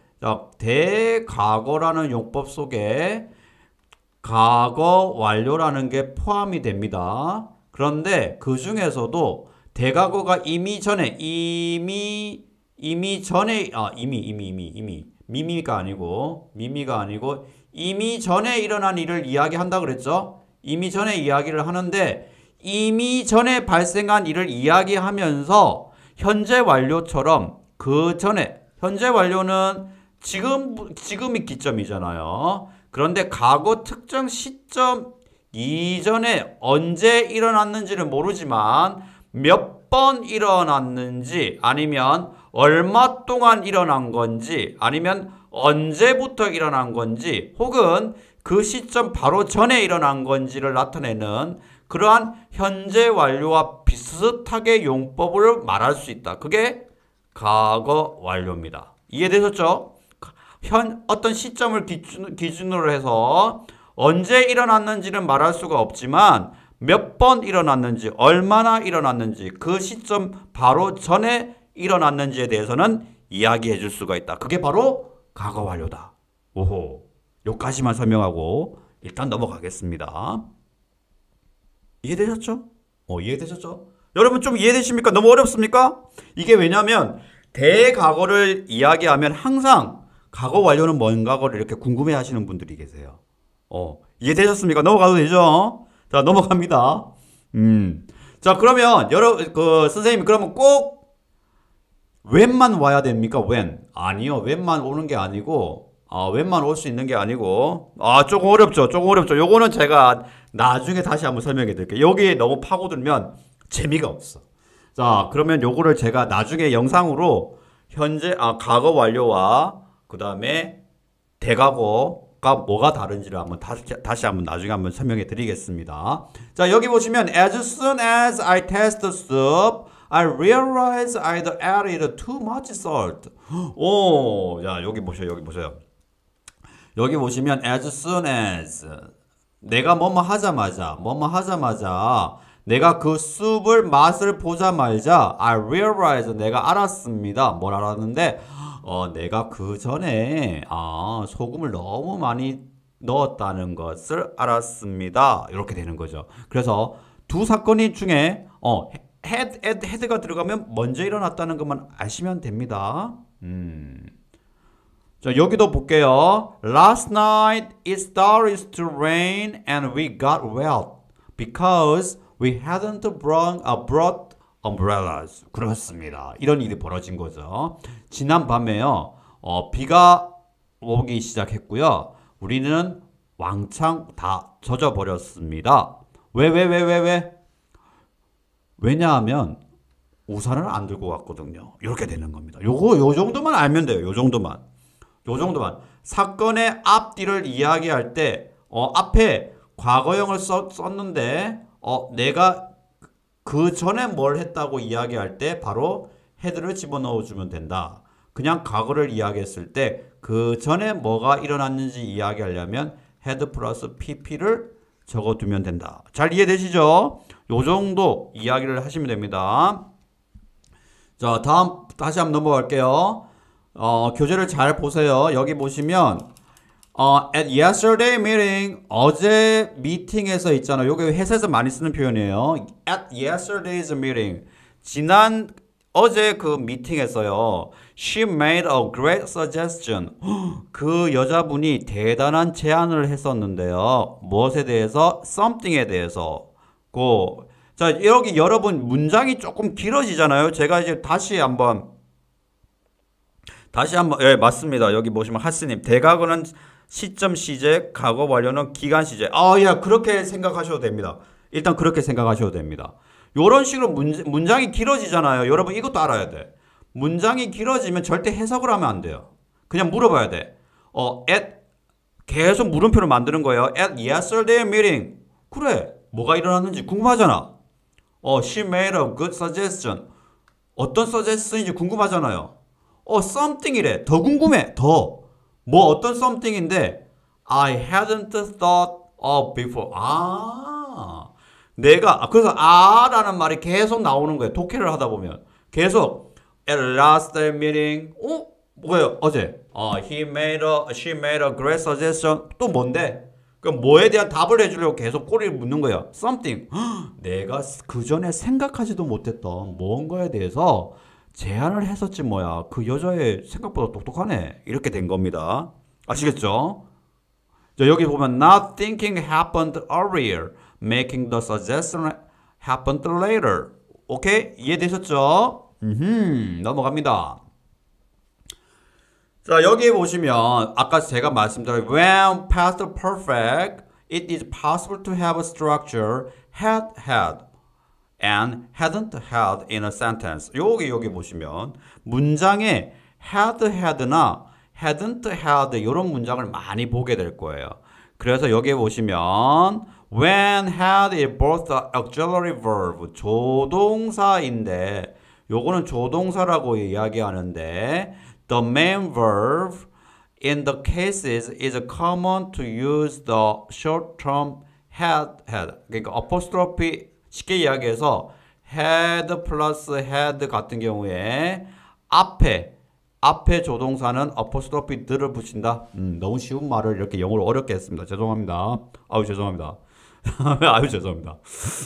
대과거라는 용법 속에 과거 완료라는 게 포함이 됩니다. 그런데 그 중에서도 대과거가 이미 전에 이미 이미 전에 아 이미 이미 이미 이미 미미가 아니고 미미가 아니고 이미 전에 일어난 일을 이야기한다 그랬죠? 이미 전에 이야기를 하는데 이미 전에 발생한 일을 이야기하면서 현재 완료처럼 그 전에 현재 완료는 지금 지금이 기점이잖아요. 그런데 과거 특정 시점 이전에 언제 일어났는지는 모르지만 몇 번 일어났는지 아니면 얼마 동안 일어난 건지 아니면 언제부터 일어난 건지 혹은 그 시점 바로 전에 일어난 건지를 나타내는 그러한 현재 완료와 비슷하게 용법을 말할 수 있다. 그게 과거 완료입니다. 이해되셨죠? 현 어떤 시점을 기준, 기준으로 해서 언제 일어났는지는 말할 수가 없지만 몇 번 일어났는지 얼마나 일어났는지 그 시점 바로 전에 일어났는지에 대해서는 이야기해 줄 수가 있다. 그게 바로 과거 완료다. 오호. 여기까지만 설명하고 일단 넘어가겠습니다. 이해되셨죠? 어, 이해되셨죠? 여러분 좀 이해되십니까? 너무 어렵습니까? 이게 왜냐면 대과거를 이야기하면 항상 과거 완료는 뭔가를 이렇게 궁금해 하시는 분들이 계세요. 어, 이해되셨습니까? 넘어가도 되죠? 자, 넘어갑니다. 음. 자, 그러면, 여러, 그, 선생님, 그러면 꼭, 웬만 와야 됩니까? 웬? 아니요. 웬만 오는 게 아니고, 아, 웬만 올 수 있는 게 아니고, 아, 조금 어렵죠? 조금 어렵죠? 요거는 제가 나중에 다시 한번 설명해 드릴게요. 여기에 너무 파고들면 재미가 없어. 자, 그러면 요거를 제가 나중에 영상으로 현재, 아, 과거 완료와 그 다음에 대과거 가 뭐가 다른지를 한번 다시, 다시 한번 나중에 한번 설명해 드리겠습니다. 자, 여기 보시면 as soon as I taste the soup, I realize I'd added too much salt. 오, 자, 여기 보세요. 여기 보세요. 여기 보시면 as soon as 내가 뭐뭐 하자마자 뭐뭐 하자마자 내가 그 수프를 맛을 보자마자 I realize 내가 알았습니다. 뭘 알았는데 어, 내가 그 전에 아, 소금을 너무 많이 넣었다는 것을 알았습니다. 이렇게 되는 거죠. 그래서 두 사건이 중에 어, had, had, had가 들어가면 먼저 일어났다는 것만 아시면 됩니다. 음. 자, 여기도 볼게요. Last night it started to rain and we got wet because we hadn't brought, uh, brought umbrellas. 그렇습니다. 이런 일이 벌어진 거죠. 지난 밤에요. 어, 비가 오기 시작했고요. 우리는 왕창 다 젖어 버렸습니다. 왜 왜 왜 왜 왜? 왜냐하면 우산을 안 들고 왔거든요. 이렇게 되는 겁니다. 요거 요 정도만 알면 돼요. 요 정도만. 요 정도만. 사건의 앞뒤를 이야기할 때, 어, 앞에 과거형을 썼, 썼는데, 어, 내가 그 전에 뭘 했다고 이야기할 때 바로 had를 집어넣어 주면 된다. 그냥 과거를 이야기했을 때 그 전에 뭐가 일어났는지 이야기하려면 had 플러스 pp를 적어두면 된다. 잘 이해되시죠? 요 정도 이야기를 하시면 됩니다. 자, 다음 다시 한번 넘어갈게요. 어, 교재를 잘 보세요. 여기 보시면 어, at yesterday meeting 어제 미팅에서 있잖아요. 요게 회사에서 많이 쓰는 표현이에요. at yesterday's meeting 지난 어제 그 미팅에서요. She made a great suggestion. 그 여자분이 대단한 제안을 했었는데요. 무엇에 대해서? something에 대해서. 고. 자, 여기 여러분 문장이 조금 길어지잖아요. 제가 이제 다시 한번 다시 한번 예, 맞습니다. 여기 보시면 하스님 대각은 시점 시제, 과거 완료는 기간 시제. 아, 야, 그렇게 생각하셔도 됩니다. 일단 그렇게 생각하셔도 됩니다. 요런 식으로 문, 문장이 길어지잖아요. 여러분 이것도 알아야 돼. 문장이 길어지면 절대 해석을 하면 안 돼요. 그냥 물어봐야 돼. 어, at 계속 물음표를 만드는 거예요. at yesterday meeting. 그래. 뭐가 일어났는지 궁금하잖아. 어, she made a good suggestion. 어떤 suggestion인지 궁금하잖아요. 어, something이래. 더 궁금해. 더. 뭐 어떤 something인데 I hadn't thought of before. 아. 내가 아, 그래서 아라는 말이 계속 나오는 거예요. 독해를 하다 보면 계속 at last meeting. 어? 뭐예요? 어제. 어, he made a she made a great suggestion. 또 뭔데? 그럼 뭐에 대한 답을 해주려고 계속 꼬리를 묻는 거야. Something. 내가 그 전에 생각하지도 못했던 뭔가에 대해서 제안을 했었지 뭐야. 그 여자의 생각보다 똑똑하네. 이렇게 된 겁니다. 아시겠죠? 자, 여기 보면 not thinking happened earlier, making the suggestion happened later. 오케이? 이해되셨죠? 음, 넘어갑니다. 자, 여기 보시면 아까 제가 말씀드린 when past perfect, it is possible to have a structure had had and hadn't had in a sentence. 여기 여기 보시면 문장에 had had나 hadn't had 이런 문장을 많이 보게 될 거예요. 그래서 여기 보시면 when had is both the auxiliary verb 조동사인데 요거는 조동사라고 이야기하는데 the main verb in the cases is common to use the short term had had 그러니까 apostrophe 쉽게 이야기해서 had 플러스 had 같은 경우에 앞에 앞에 조동사는 apostrophe 들을 붙인다. 음, 너무 쉬운 말을 이렇게 영어로 어렵게 했습니다. 죄송합니다. 아유 죄송합니다. 아유 죄송합니다.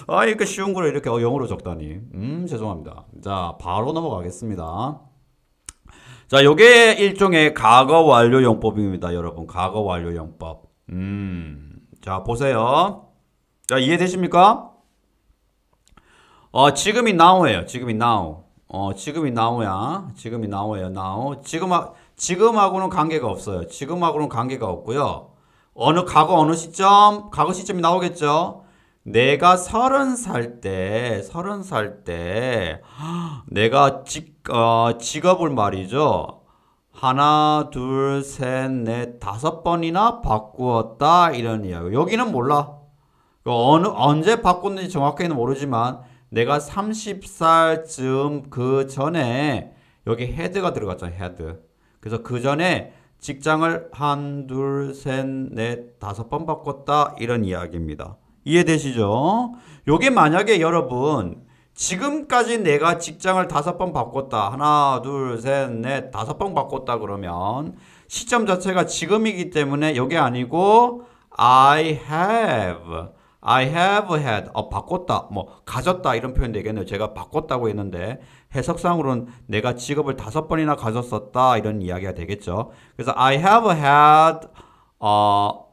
아 이렇게 쉬운 걸 이렇게 영어로 적다니. 음 죄송합니다. 자 바로 넘어가겠습니다. 자 요게 일종의 과거 완료 용법입니다. 여러분 과거 완료 용법. 음 자 보세요. 자 이해되십니까? 어, 지금이 now예요. 지금이 now. 어, 지금이 now야. 지금이 now예요. now. 지금 지금하고는 관계가 없어요. 지금하고는 관계가 없고요. 어느 과거 어느 시점? 과거 시점이 나오겠죠. 내가 서른 살 때, 서른 살 때, 내가 직, 어, 직업을 말이죠. 하나, 둘, 셋, 넷, 다섯 번이나 바꾸었다. 이런 이야기. 여기는 몰라. 그 어느, 언제 바꿨는지 정확히는 모르지만, 내가 30살쯤 그 전에 여기 had가 들어갔잖아 had. 그래서 그 전에 직장을 한, 둘, 셋, 넷, 다섯 번 바꿨다 이런 이야기입니다. 이해되시죠? 요게 만약에 여러분 지금까지 내가 직장을 다섯 번 바꿨다. 하나, 둘, 셋, 넷, 다섯 번 바꿨다 그러면 시점 자체가 지금이기 때문에 요게 아니고 I have I have had 어 바꿨다 뭐 가졌다 이런 표현 되겠네요. 제가 바꿨다고 했는데 해석상으로는 내가 직업을 다섯 번이나 가졌었다 이런 이야기가 되겠죠. 그래서 I have had 어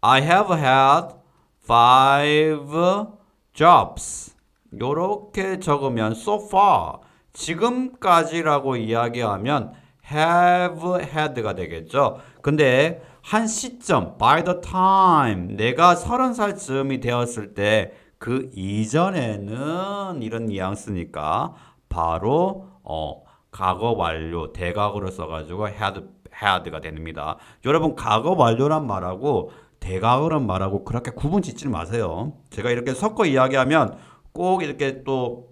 I have had five jobs 요렇게 적으면 so far 지금까지라고 이야기하면 have had가 되겠죠. 근데 한 시점, by the time, 내가 서른 살쯤이 되었을 때 그 이전에는 이런 뉘앙스니까 바로 어, 과거 완료, 대각으로 써가지고 had, had가 됩니다. 여러분 과거 완료란 말하고 대과거란 말하고 그렇게 구분 짓지 마세요. 제가 이렇게 섞어 이야기하면 꼭 이렇게 또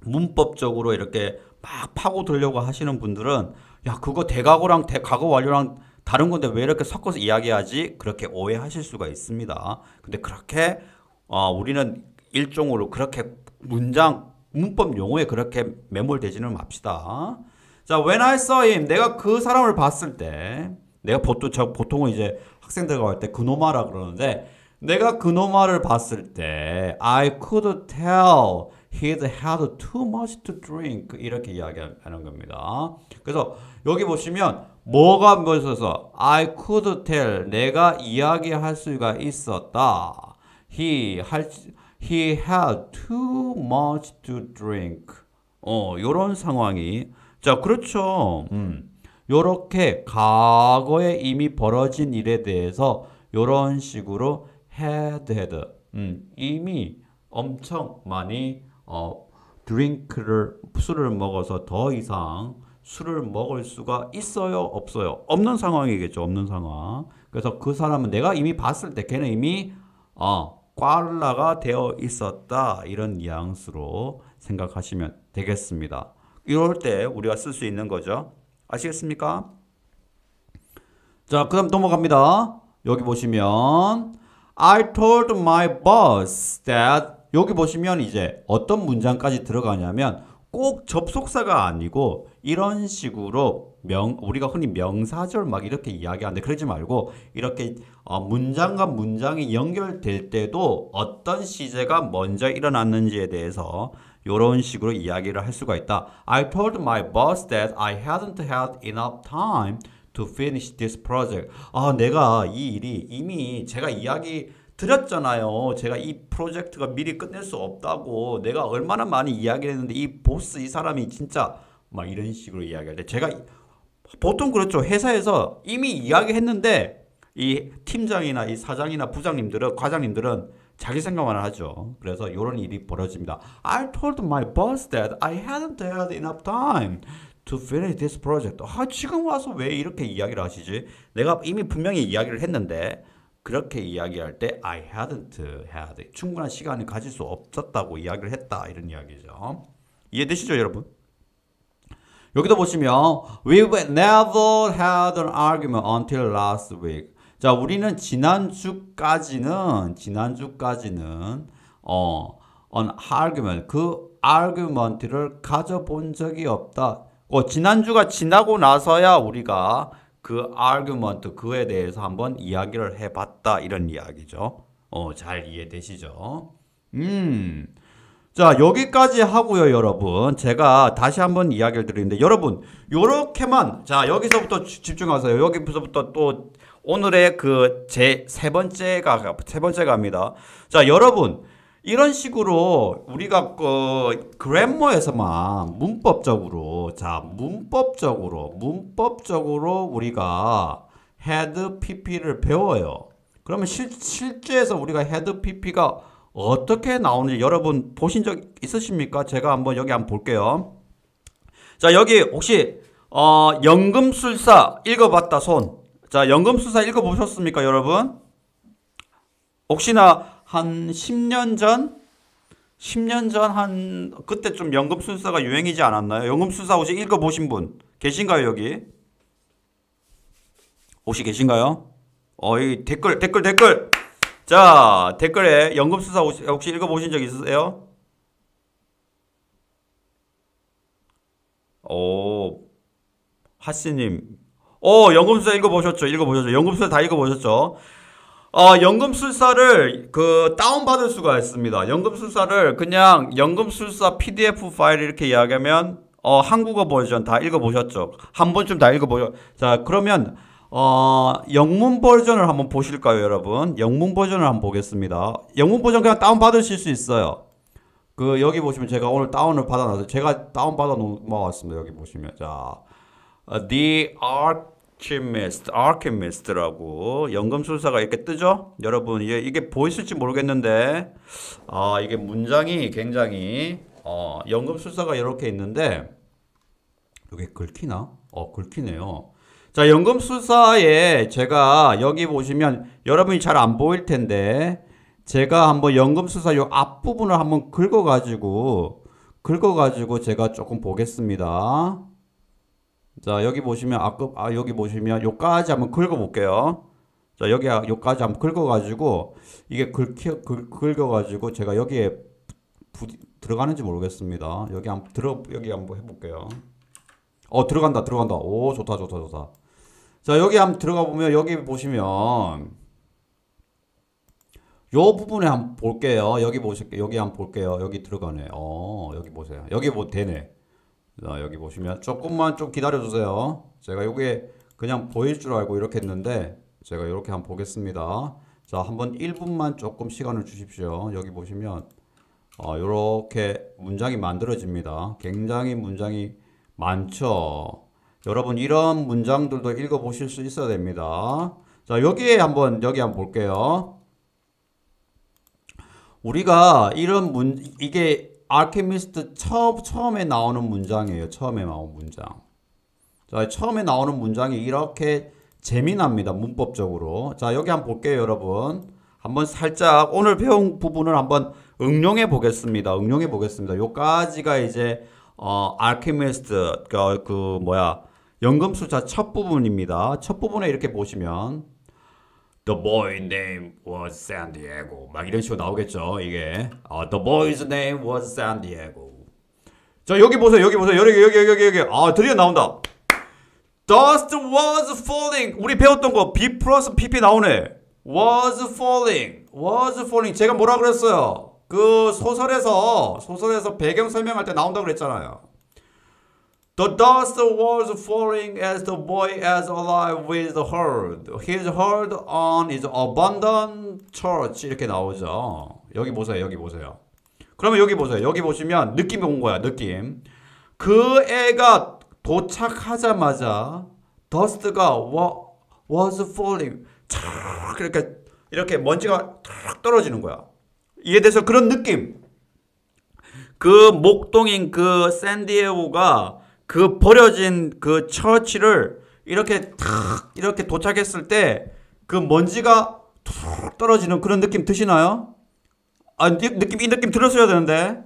문법적으로 이렇게 막 파고 들려고 하시는 분들은 야 그거 대과거랑 대 과거 완료랑 다른 건데 왜 이렇게 섞어서 이야기하지? 그렇게 오해하실 수가 있습니다. 근데 그렇게 어, 우리는 일종으로 그렇게 문장 문법 용어에 그렇게 매몰되지는 맙시다. 자, when I saw him, 내가 그 사람을 봤을 때, 내가 보통 저 보통은 이제 학생들과 할 때 그노마라 그러는데, 내가 그노마를 봤을 때, I could tell he'd had too much to drink 이렇게 이야기하는 겁니다. 그래서 여기 보시면 뭐가 뭐있어서 I could tell 내가 이야기할 수가 있었다. He 할 he had too much to drink. 어, 요런 상황이 자, 그렇죠. 음. 요렇게 과거에 이미 벌어진 일에 대해서 요런 식으로 had had 음, 이미 엄청 많이 어 드링크를 술을 먹어서 더 이상 술을 먹을 수가 있어요, 없어요? 없는 상황이겠죠. 없는 상황. 그래서 그 사람은 내가 이미 봤을 때 걔는 이미 어 꽈라가 되어 있었다. 이런 뉘앙스로 생각하시면 되겠습니다. 이럴 때 우리가 쓸 수 있는 거죠. 아시겠습니까? 자, 그 다음 넘어갑니다. 여기 보시면 I told my boss that 여기 보시면 이제 어떤 문장까지 들어가냐면 꼭 접속사가 아니고 이런 식으로 명 우리가 흔히 명사절 막 이렇게 이야기하는데 그러지 말고 이렇게 어, 문장과 문장이 연결될 때도 어떤 시제가 먼저 일어났는지에 대해서 이런 식으로 이야기를 할 수가 있다. I told my boss that I hadn't had enough time to finish this project. 아, 내가 이 일이 이미 제가 이야기 드렸잖아요. 제가 이 프로젝트가 미리 끝낼 수 없다고 내가 얼마나 많이 이야기를 했는데 이 보스 이 사람이 진짜 막 이런 식으로 이야기할 때 제가 보통 그렇죠. 회사에서 이미 이야기했는데 이 팀장이나 이 사장이나 부장님들은 과장님들은 자기 생각만 하죠. 그래서 이런 일이 벌어집니다. I told my boss that I hadn't had enough time to finish this project. 아, 지금 와서 왜 이렇게 이야기를 하시지? 내가 이미 분명히 이야기를 했는데 그렇게 이야기할 때 I hadn't had 충분한 시간을 가질 수 없었다고 이야기를 했다 이런 이야기죠. 이해되시죠, 여러분? 여기도 보시면 We never had an argument until last week. 자, 우리는 지난주까지는 지난주까지는 어, on argument 그 argument를 가져본 적이 없다. 어, 지난주가 지나고 나서야 우리가 그 argument 그에 대해서 한번 이야기를 해봤다 이런 이야기죠. 어, 잘 이해되시죠? 음. 자, 여기까지 하고요, 여러분. 제가 다시 한번 이야기를 드리는데, 여러분, 요렇게만, 자, 여기서부터 집중하세요. 여기서부터 또 오늘의 그 제 세 번째가, 세 번째 갑니다. 자, 여러분, 이런 식으로 우리가 그 그래머에서만 문법적으로, 자, 문법적으로, 문법적으로 우리가 헤드 PP를 배워요. 그러면 실, 실제에서 우리가 had PP가 어떻게 나오는지 여러분 보신 적 있으십니까? 제가 한번 여기 한번 볼게요. 자, 여기 혹시 어, 연금술사 읽어봤다 손. 자, 연금술사 읽어보셨습니까, 여러분? 혹시나 한 10년 전? 10년 전 한 그때 좀 연금술사가 유행이지 않았나요? 연금술사 혹시 읽어 보신 분 계신가요, 여기? 혹시 계신가요? 어 이 댓글 댓글 댓글 자, 댓글에 연금수사 혹시 읽어 보신 적 있으세요? 오, 하씨님. 오, 연금술사 읽어보셨죠? 읽어보셨죠? 연금술사 다 읽어보셨죠? 어, 연금술사를 그 다운받을 수가 있습니다. 연금술사를 그냥 연금술사 PDF 파일 이렇게 이야기하면 어, 한국어 버전 다 읽어보셨죠? 한 번쯤 다 읽어보셨. 자, 그러면 어, 영문 버전을 한번 보실까요, 여러분? 영문 버전을 한번 보겠습니다. 영문 버전 그냥 다운 받으실 수 있어요. 그 여기 보시면 제가 오늘 다운을 받아놨어요. 제가 다운 받아 놓았습니다. 여기 보시면 자, The Alchemist, Alchemist라고 연금술사가 이렇게 뜨죠? 여러분 이게 이게 보이실지 모르겠는데, 아 이게 문장이 굉장히 어, 연금술사가 이렇게 있는데, 이게 긁히나? 어, 긁히네요. 자, 연금술사에 제가 여기 보시면 여러분이 잘 안 보일 텐데 제가 한번 연금술사 요 앞부분을 한번 긁어가지고 긁어가지고 제가 조금 보겠습니다. 자, 여기 보시면 앞급, 아, 여기 보시면 요까지 한번 긁어 볼게요. 자, 여기, 요까지 한번 긁어 가지고 이게 긁혀, 긁, 긁어 가지고 제가 여기에 부, 들어가는지 모르겠습니다. 여기 한번 들어, 여기 한번 해 볼게요. 어, 들어간다, 들어간다. 오, 좋다, 좋다, 좋다. 자, 여기 한번 들어가 보면 여기 보시면 요 부분에 한번 볼게요. 여기 보실게요. 여기 한번 볼게요. 여기 들어가네. 어, 여기 보세요. 여기 뭐 되네. 자, 여기 보시면 조금만 좀 기다려 주세요. 제가 요게 그냥 보일 줄 알고 이렇게 했는데 제가 이렇게 한번 보겠습니다. 자, 한번 1분만 조금 시간을 주십시오. 여기 보시면 어, 이렇게 문장이 만들어집니다. 굉장히 문장이 많죠. 여러분 이런 문장들도 읽어 보실 수 있어야 됩니다. 자, 여기에 한번 여기 한번 볼게요. 우리가 이런 문 이게 알케미스트 처음 처음에 나오는 문장이에요. 처음에 나온 문장. 자, 처음에 나오는 문장이 이렇게 재미납니다. 문법적으로. 자, 여기 한번 볼게요, 여러분. 한번 살짝 오늘 배운 부분을 한번 응용해 보겠습니다. 응용해 보겠습니다. 요까지가 이제 어 알케미스트 그, 그 뭐야 연금술사 첫 부분입니다. 첫 부분에 이렇게 보시면 The boy name was San Diego. 막 이런 식으로 나오겠죠. 이게 어, The boy's name was San Diego. 자 여기 보세요. 여기 보세요. 여기 여기 여기 여기 아 드디어 나온다. Dust was falling. 우리 배웠던 거 B 플러스 PP 나오네. Was falling. Was falling. 제가 뭐라 그랬어요? 그 소설에서 소설에서 배경 설명할 때 나온다 그랬잖아요. The dust was falling as the boy is alive with the herd. His herd on is abundant church. 이렇게 나오죠. 여기 보세요. 여기 보세요. 그러면 여기 보세요. 여기 보시면 느낌이 온 거야. 느낌. 그 애가 도착하자마자 더스트가 was falling. 촥 이렇게 이렇게 먼지가 탁 떨어지는 거야. 이해돼서 그런 느낌. 그 목동인 그 샌디에고가 그 버려진 그 처치를 이렇게 탁 이렇게 도착했을 때 그 먼지가 툭 떨어지는 그런 느낌 드시나요? 아, 느낌 이 느낌 들었어야 되는데.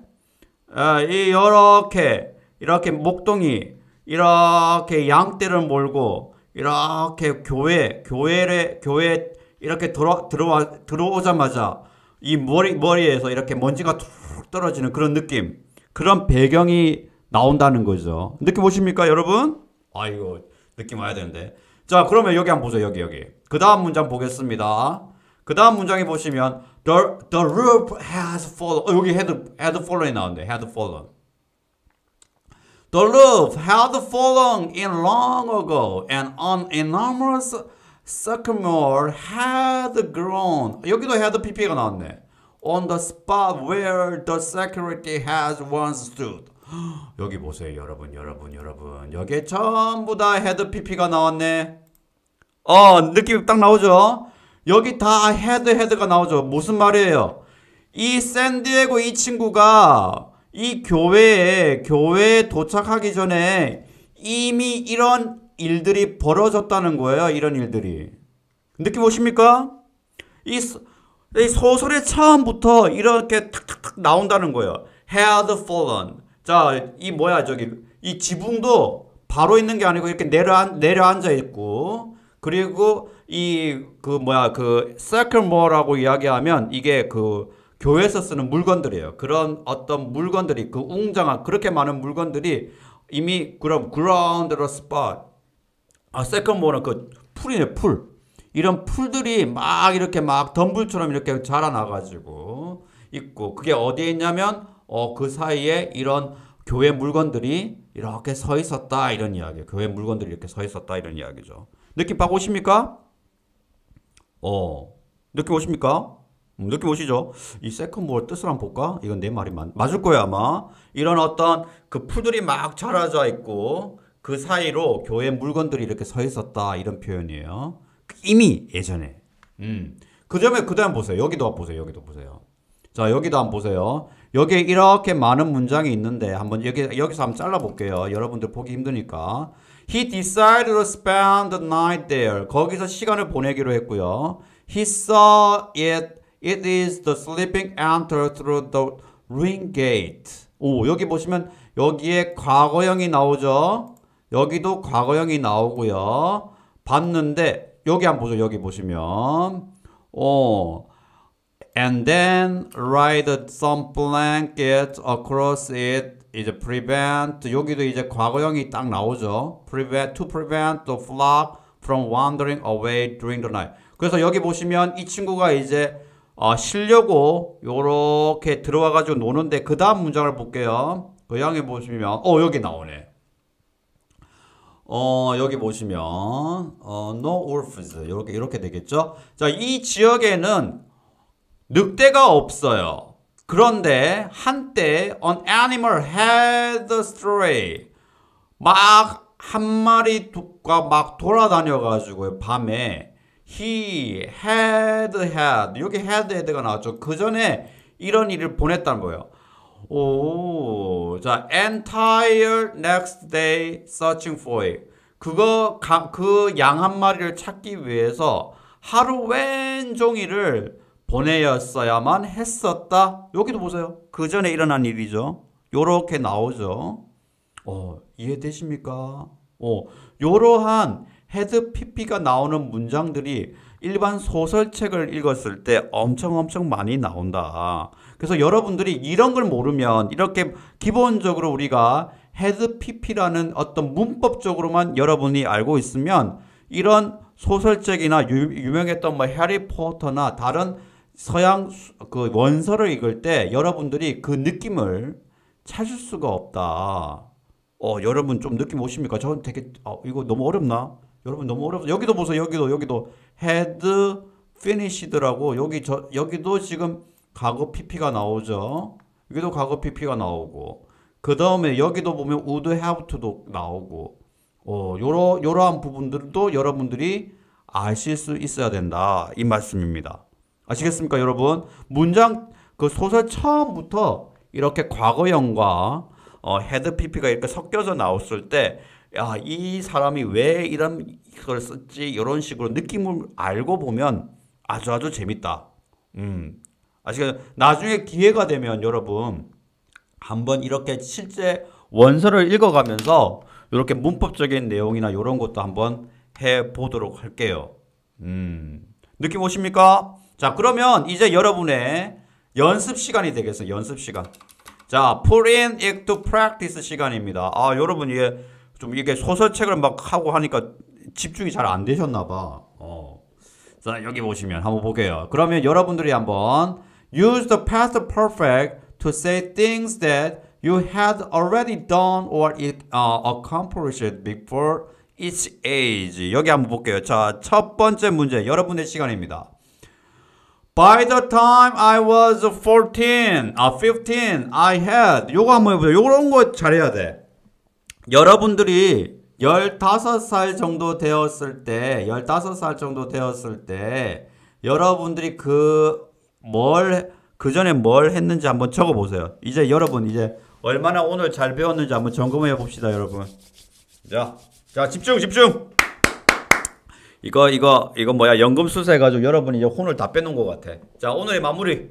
아, 이 이렇게 이렇게 목동이 이렇게 양떼를 몰고 이렇게 교회 교회에 교회 이렇게 들어 들어와 들어오자마자 이 머리 머리에서 이렇게 먼지가 툭 떨어지는 그런 느낌. 그런 배경이 나온다는 거죠. 느낌 오십니까, 여러분? 아이고, 느낌 와야 되는데. 자, 그러면 여기 한번 보세요, 여기, 여기. 그 다음 문장 보겠습니다. 그 다음 문장에 보시면, the, the roof has fallen. 어, 여기 had, had fallen이 나오는데, had fallen. The roof had fallen in long ago, and an enormous sycamore had grown. 여기도 had pp가 나왔네. On the spot where the security has once stood. 여기 보세요, 여러분, 여러분, 여러분. 여기에 전부 다 헤드 PP가 나왔네. 어, 느낌 딱 나오죠? 여기 다 had had가 나오죠. 무슨 말이에요? 이 산티아고 이 친구가 이 교회에 교회에 도착하기 전에 이미 이런 일들이 벌어졌다는 거예요. 이런 일들이. 느낌 오십니까? 이, 이 소설의 처음부터 이렇게 탁탁탁 나온다는 거예요. had fallen. 자, 이 뭐야 저기. 이 지붕도 바로 있는 게 아니고 이렇게 내려 내려앉아 있고 그리고 이 그 뭐야 그 세클모라고 이야기하면 이게 그 교회에서 쓰는 물건들이에요. 그런 어떤 물건들이 그 웅장한 그렇게 많은 물건들이 이미 그럼 그라운드로 스팟 아 세컨모는 그 풀이네 풀. 이런 풀들이 막 이렇게 막 덤불처럼 이렇게 자라나가지고 있고 그게 어디에 있냐면 어, 그 사이에 이런 교회 물건들이 이렇게 서 있었다 이런 이야기. 교회 물건들이 이렇게 서 있었다 이런 이야기죠. 느낌 박 오십니까? 어, 느낌 오십니까? 음, 느낌 오시죠? 이 세컨볼 뜻을 한번 볼까? 이건 내 말이 맞, 맞을 거야 아마. 이런 어떤 그 풀들이 막 자라져 있고 그 사이로 교회 물건들이 이렇게 서 있었다 이런 표현이에요. 이미 예전에. 음. 그 점에 그 다음 보세요. 여기도 보세요. 여기도 보세요. 자 여기도 한번 보세요. 여기에 이렇게 많은 문장이 있는데 한번 여기 여기서 한번 잘라 볼게요. 여러분들 보기 힘드니까 He decided to spend the night there. 거기서 시간을 보내기로 했고요. He saw it. It is the sleeping enter through the ring gate. 오, 여기 보시면 여기에 과거형이 나오죠. 여기도 과거형이 나오고요. 봤는데 여기 한번 보죠. 여기 보시면 어 and then write some blanket across it 이제 prevent 여기도 이제 과거형이 딱 나오죠. prevent to prevent the flock from wandering away during the night. 그래서 여기 보시면 이 친구가 이제 어, 쉬려고 요렇게 들어와 가지고 노는데 그 다음 문장을 볼게요. 그 양에 보시면 어 여기 나오네. 어 여기 보시면 어 no wolves 이렇게 이렇게 되겠죠. 자, 이 지역에는 늑대가 없어요. 그런데 한때 an animal had stray 막 한 마리가 막 돌아다녀 가지고 밤에 he had had 여기 had had가 나왔죠. 그 전에 이런 일을 보냈다는 거예요. 오, 자, entire next day searching for it. 그거 그 양 한 마리를 찾기 위해서 하루 왼종일을 보내었어야만 했었다. 여기도 보세요. 그 전에 일어난 일이죠. 요렇게 나오죠. 어, 이해되십니까? 어, 요러한 had PP가 나오는 문장들이 일반 소설책을 읽었을 때 엄청 엄청 많이 나온다. 그래서 여러분들이 이런 걸 모르면 이렇게 기본적으로 우리가 had PP라는 어떤 문법적으로만 여러분이 알고 있으면 이런 소설책이나 유, 명했던 뭐 해리포터나 다른 서양 그 원서를 읽을 때 여러분들이 그 느낌을 찾을 수가 없다. 어, 여러분 좀 느낌 오십니까? 저는 되게 어, 이거 너무 어렵나? 여러분 너무 어렵. 여기도 보세요. 여기도 여기도 had finished라고 여기 저 여기도 지금 과거 PP가 나오죠. 여기도 과거 PP가 나오고 그 다음에 여기도 보면 would have to도 나오고 어 요러 요러한 부분들도 여러분들이 아실 수 있어야 된다 이 말씀입니다. 아시겠습니까, 여러분? 문장 그 소설 처음부터 이렇게 과거형과 어, had PP가 이렇게 섞여서 나왔을 때, 야, 이 사람이 왜 이런 걸 썼지? 이런 식으로 느낌을 알고 보면 아주 아주 재밌다. 음. 아시겠 나중에 기회가 되면 여러분, 한번 이렇게 실제 원서를 읽어가면서 이렇게 문법적인 내용이나 이런 것도 한번 해 보도록 할게요. 음. 느낌 오십니까? 자, 그러면 이제 여러분의 연습 시간이 되겠어요. 연습 시간. 자, put in it to practice 시간입니다. 아, 여러분 이게 좀 이게 소설책을 막 하고 하니까 집중이 잘 안 되셨나 봐. 어. 자, 여기 보시면 한번 볼게요. 그러면 여러분들이 한번 use the past perfect to say things that you had already done or it uh, accomplished before each age. 여기 한번 볼게요. 자, 첫 번째 문제 여러분의 시간입니다. By the time I was 14, 아 15, I had 요거 한번 해보세요. 요런 거 잘해야 돼. 여러분들이 15살 정도 되었을 때, 15살 정도 되었을 때 여러분들이 그 뭘 그 전에 뭘 했는지 한번 적어 보세요. 이제 여러분 이제 얼마나 오늘 잘 배웠는지 한번 점검해 봅시다, 여러분. 자, 자 집중 집중. 이거 이거 이거 뭐야 연금 수사 해가지고 여러분이 이제 혼을 다 빼놓은 것 같아. 자 오늘의 마무리.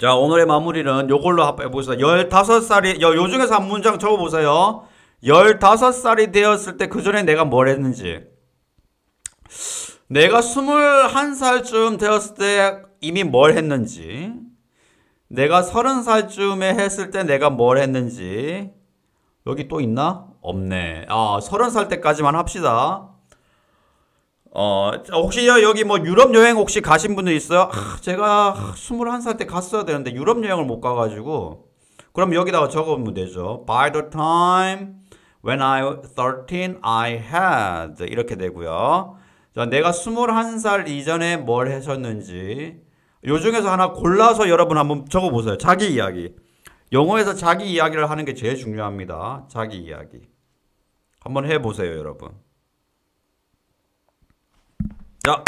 자 오늘의 마무리는 요걸로 해보세요. 15살이 요, 요 중에서 한 문장 적어보세요. 15살이 되었을 때 그 전에 내가 뭘 했는지. 내가 21살쯤 되었을 때 이미 뭘 했는지. 내가 30살쯤에 했을 때 내가 뭘 했는지. 여기 또 있나? 없네. 아, 30살 때까지만 합시다. 어, 혹시 여기 뭐 유럽 여행 혹시 가신 분들 있어요? 아, 제가 21살 때 갔어야 되는데 유럽 여행을 못 가가지고. 그럼 여기다가 적어보면 되죠. By the time when I was 13, I had. 이렇게 되고요. 자, 내가 21살 이전에 뭘 하셨는지. 요 중에서 하나 골라서 여러분 한번 적어보세요. 자기 이야기. 영어에서 자기 이야기를 하는 게 제일 중요합니다. 자기 이야기. 한번 해보세요, 여러분. 자,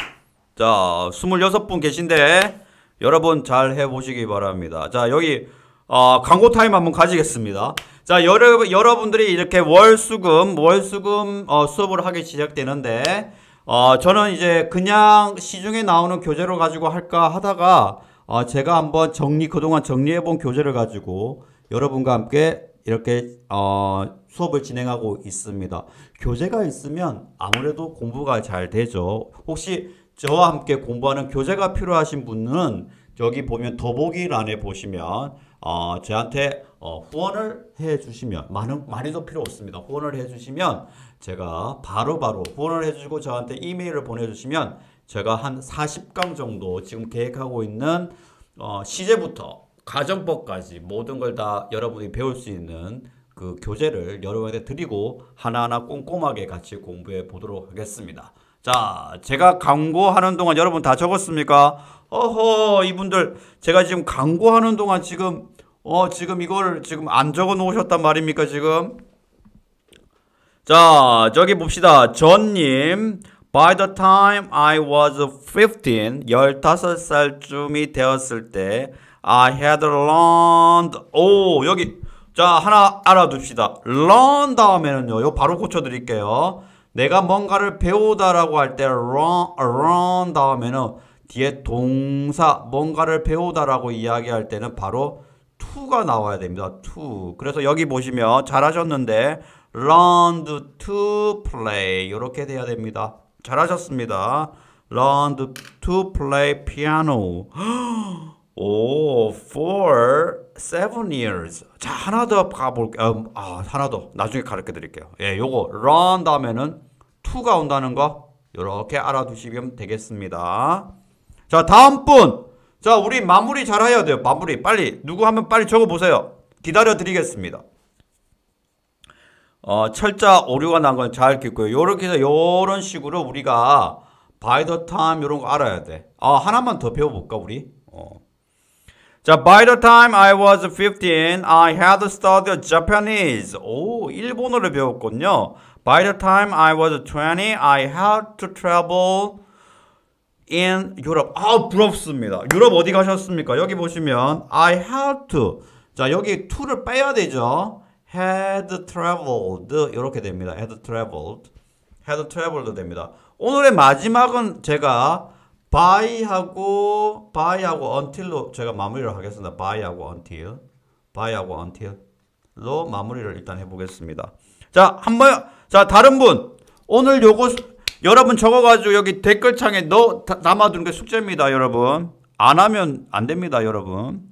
자, 26분 계신데 여러분 잘 해보시기 바랍니다. 자, 여기 어, 광고 타임 한번 가지겠습니다. 자, 여러, 여러분들이 이렇게 월 수금, 월 수금 어, 수업을 하기 시작되는데, 어, 저는 이제 그냥 시중에 나오는 교재를 가지고 할까 하다가, 어, 제가 한번 정리, 그동안 정리해본 교재를 가지고 여러분과 함께 이렇게, 어, 수업을 진행하고 있습니다. 교재가 있으면 아무래도 공부가 잘 되죠. 혹시 저와 함께 공부하는 교재가 필요하신 분은 여기 보면 더보기란에 보시면 어, 저한테 어, 후원을 해 주시면 많은 많이도 필요 없습니다. 후원을 해 주시면 제가 바로바로 바로 후원을 해 주시고 저한테 이메일을 보내 주시면 제가 한 40강 정도 지금 계획하고 있는 어, 시제부터 가정법까지 모든 걸 다 여러분이 배울 수 있는 그 교재를 여러분한테 드리고 하나하나 꼼꼼하게 같이 공부해 보도록 하겠습니다. 자, 제가 광고하는 동안 여러분 다 적었습니까? 어허, 이분들 제가 지금 광고하는 동안 지금 어, 지금 이걸 지금 안 적어 놓으셨단 말입니까, 지금? 자, 저기 봅시다. 전님, by the time I was 15, 15살쯤이 되었을 때, I had learned, 오, 여기, 자, 하나 알아둡시다. learn 다음에는요, 요 바로 고쳐드릴게요. 내가 뭔가를 배우다 라고 할 때, learn, learn 다음에는 뒤에 동사, 뭔가를 배우다 라고 이야기할 때는 바로 to가 나와야 됩니다. to. 그래서 여기 보시면 잘하셨는데 learned to play 이렇게 돼야 됩니다. 잘하셨습니다. learned to play piano. 오, for seven years. 자, 하나 더 가볼게요. 음, 아, 하나 더. 나중에 가르쳐 드릴게요. 예, 요거, learn 다음에는 to가 온다는 거, 이렇게 알아두시면 되겠습니다. 자, 다음 분. 자, 우리 마무리 잘 해야 돼요. 마무리. 빨리. 누구 하면 빨리 적어 보세요. 기다려 드리겠습니다. 어, 철자 오류가 난 건 잘 읽고요. 요렇게 해서 요런 식으로 우리가 by the time 요런 거 알아야 돼. 아, 하나만 더 배워 볼까, 우리? 어. 자, by the time I was 15, I had studied Japanese. 오, 일본어를 배웠군요. By the time I was 20, I had to travel in 유럽. 아, 부럽습니다. 유럽 어디 가셨습니까? 여기 보시면 I had to. 자, 여기 to를 빼야 되죠. had traveled 이렇게 됩니다. had traveled. had traveled 됩니다. 오늘의 마지막은 제가 by하고 by하고 until로 제가 마무리를 하겠습니다. by하고 until. by하고 until로 마무리를 일단 해 보겠습니다. 자, 한번 자, 다른 분 오늘 요거 여러분 적어가지고 여기 댓글창에 넣 담아두는 게 숙제입니다, 여러분. 안 하면 안 됩니다, 여러분.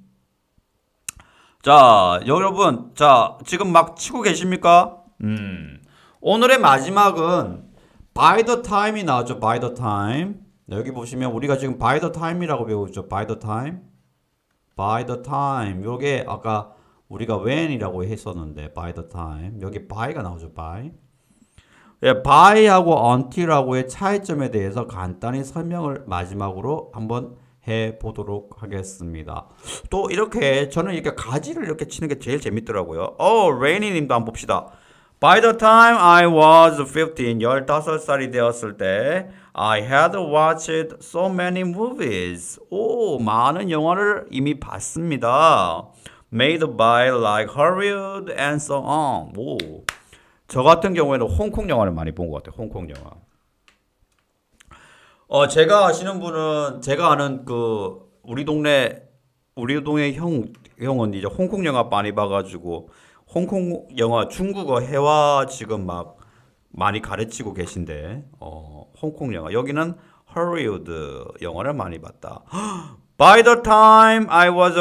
자, 여러분, 자, 지금 막 치고 계십니까? 음. 오늘의 마지막은 by the time이 나왔죠, by the time. 여기 보시면 우리가 지금 by the time이라고 배우죠, by the time. by the time. 요게 아까 우리가 when이라고 했었는데, by the time. 여기 by가 나오죠, by. 예, by하고 until하고의 차이점에 대해서 간단히 설명을 마지막으로 한번 해 보도록 하겠습니다. 또 이렇게 저는 이렇게 가지를 이렇게 치는 게 제일 재밌더라고요. 어, 레이니 님도 한번 봅시다. By the time I was 15, 15살이 되었을 때 I had watched so many movies. 오, 많은 영화를 이미 봤습니다. Made by like Hollywood and so on. 오. 저 같은 경우에는 홍콩 영화를 많이 본 것 같아요. 홍콩 영화. 어, 제가 아시는 분은 제가 아는 그 우리 동네 우리 동네 형 형은 이제 홍콩 영화 많이 봐가지고 홍콩 영화 중국어 회화 지금 막 많이 가르치고 계신데 어, 홍콩 영화 여기는 헐리우드 영화를 많이 봤다. By the time I was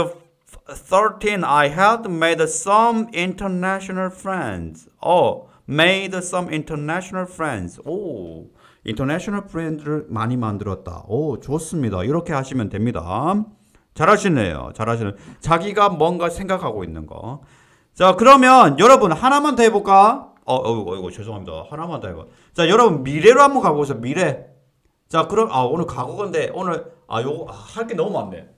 13, I had made some international friends. 어, made some international friends. 오, international friends를 많이 만들었다. 오, 좋습니다. 이렇게 하시면 됩니다. 잘하시네요. 잘하시네. 자기가 뭔가 생각하고 있는 거. 자, 그러면 여러분 하나만 더 해볼까? 어, 어이구, 어이구, 죄송합니다. 하나만 더 해봐. 자, 여러분 미래로 한번 가보세요. 미래. 자, 그럼 아 오늘 과거인데 오늘 아 요거 아, 할 게 너무 많네.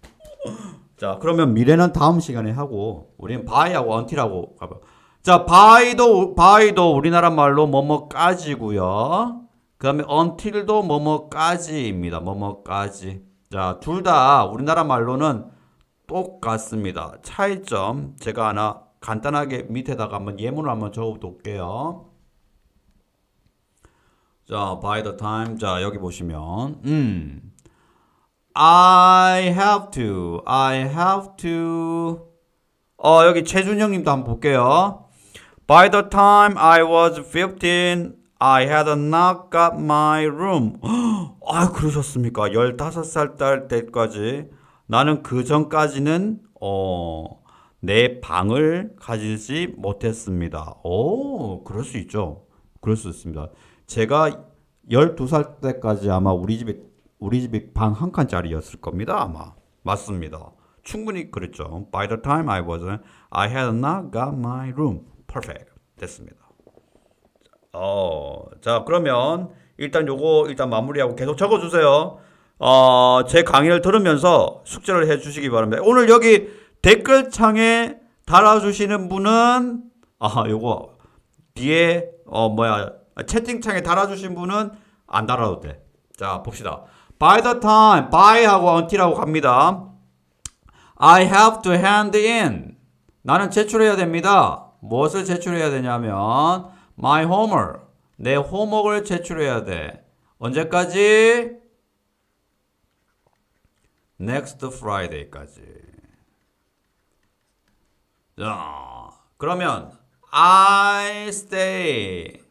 자, 그러면 미래는 다음 시간에 하고 우리는 바이하고 언틸하고 가봐. 자, by도, by도 우리나라 말로 뭐뭐까지고요. 그 다음에 until도 뭐뭐까지입니다. 뭐뭐까지. 자, 둘 다 우리나라 말로는 똑같습니다. 차이점 제가 하나 간단하게 밑에다가 한번 예문을 한번 적어볼게요. 자, by the time. 자, 여기 보시면, 음, I have to, I have to. 어, 여기 최준영 님도 한번 볼게요. By the time I was 15, I had not got my room. 아, 그러셨습니까? 15살 딸 때까지 나는 그 전까지는 어, 내 방을 가지지 못했습니다. 오, 그럴 수 있죠. 그럴 수 있습니다. 제가 12살 때까지 아마 우리 집에 우리 집이 방 한 칸짜리였을 겁니다. 아마. 맞습니다. 충분히 그랬죠. By the time I was I had not got my room. Perfect. 됐습니다. 어, 자, 그러면 일단 요거 일단 마무리하고 계속 적어 주세요. 어, 제 강의를 들으면서 숙제를 해 주시기 바랍니다. 오늘 여기 댓글창에 달아주시는 분은, 아, 요거, 뒤에, 어, 뭐야, 채팅창에 달아주신 분은 안 달아도 돼. 자, 봅시다. By the time, by하고 until하고 갑니다. I have to hand in. 나는 제출해야 됩니다. 무엇을 제출해야 되냐면, my homework. 내 호목을 제출해야 돼. 언제까지? next Friday까지. 자, 그러면 I stay.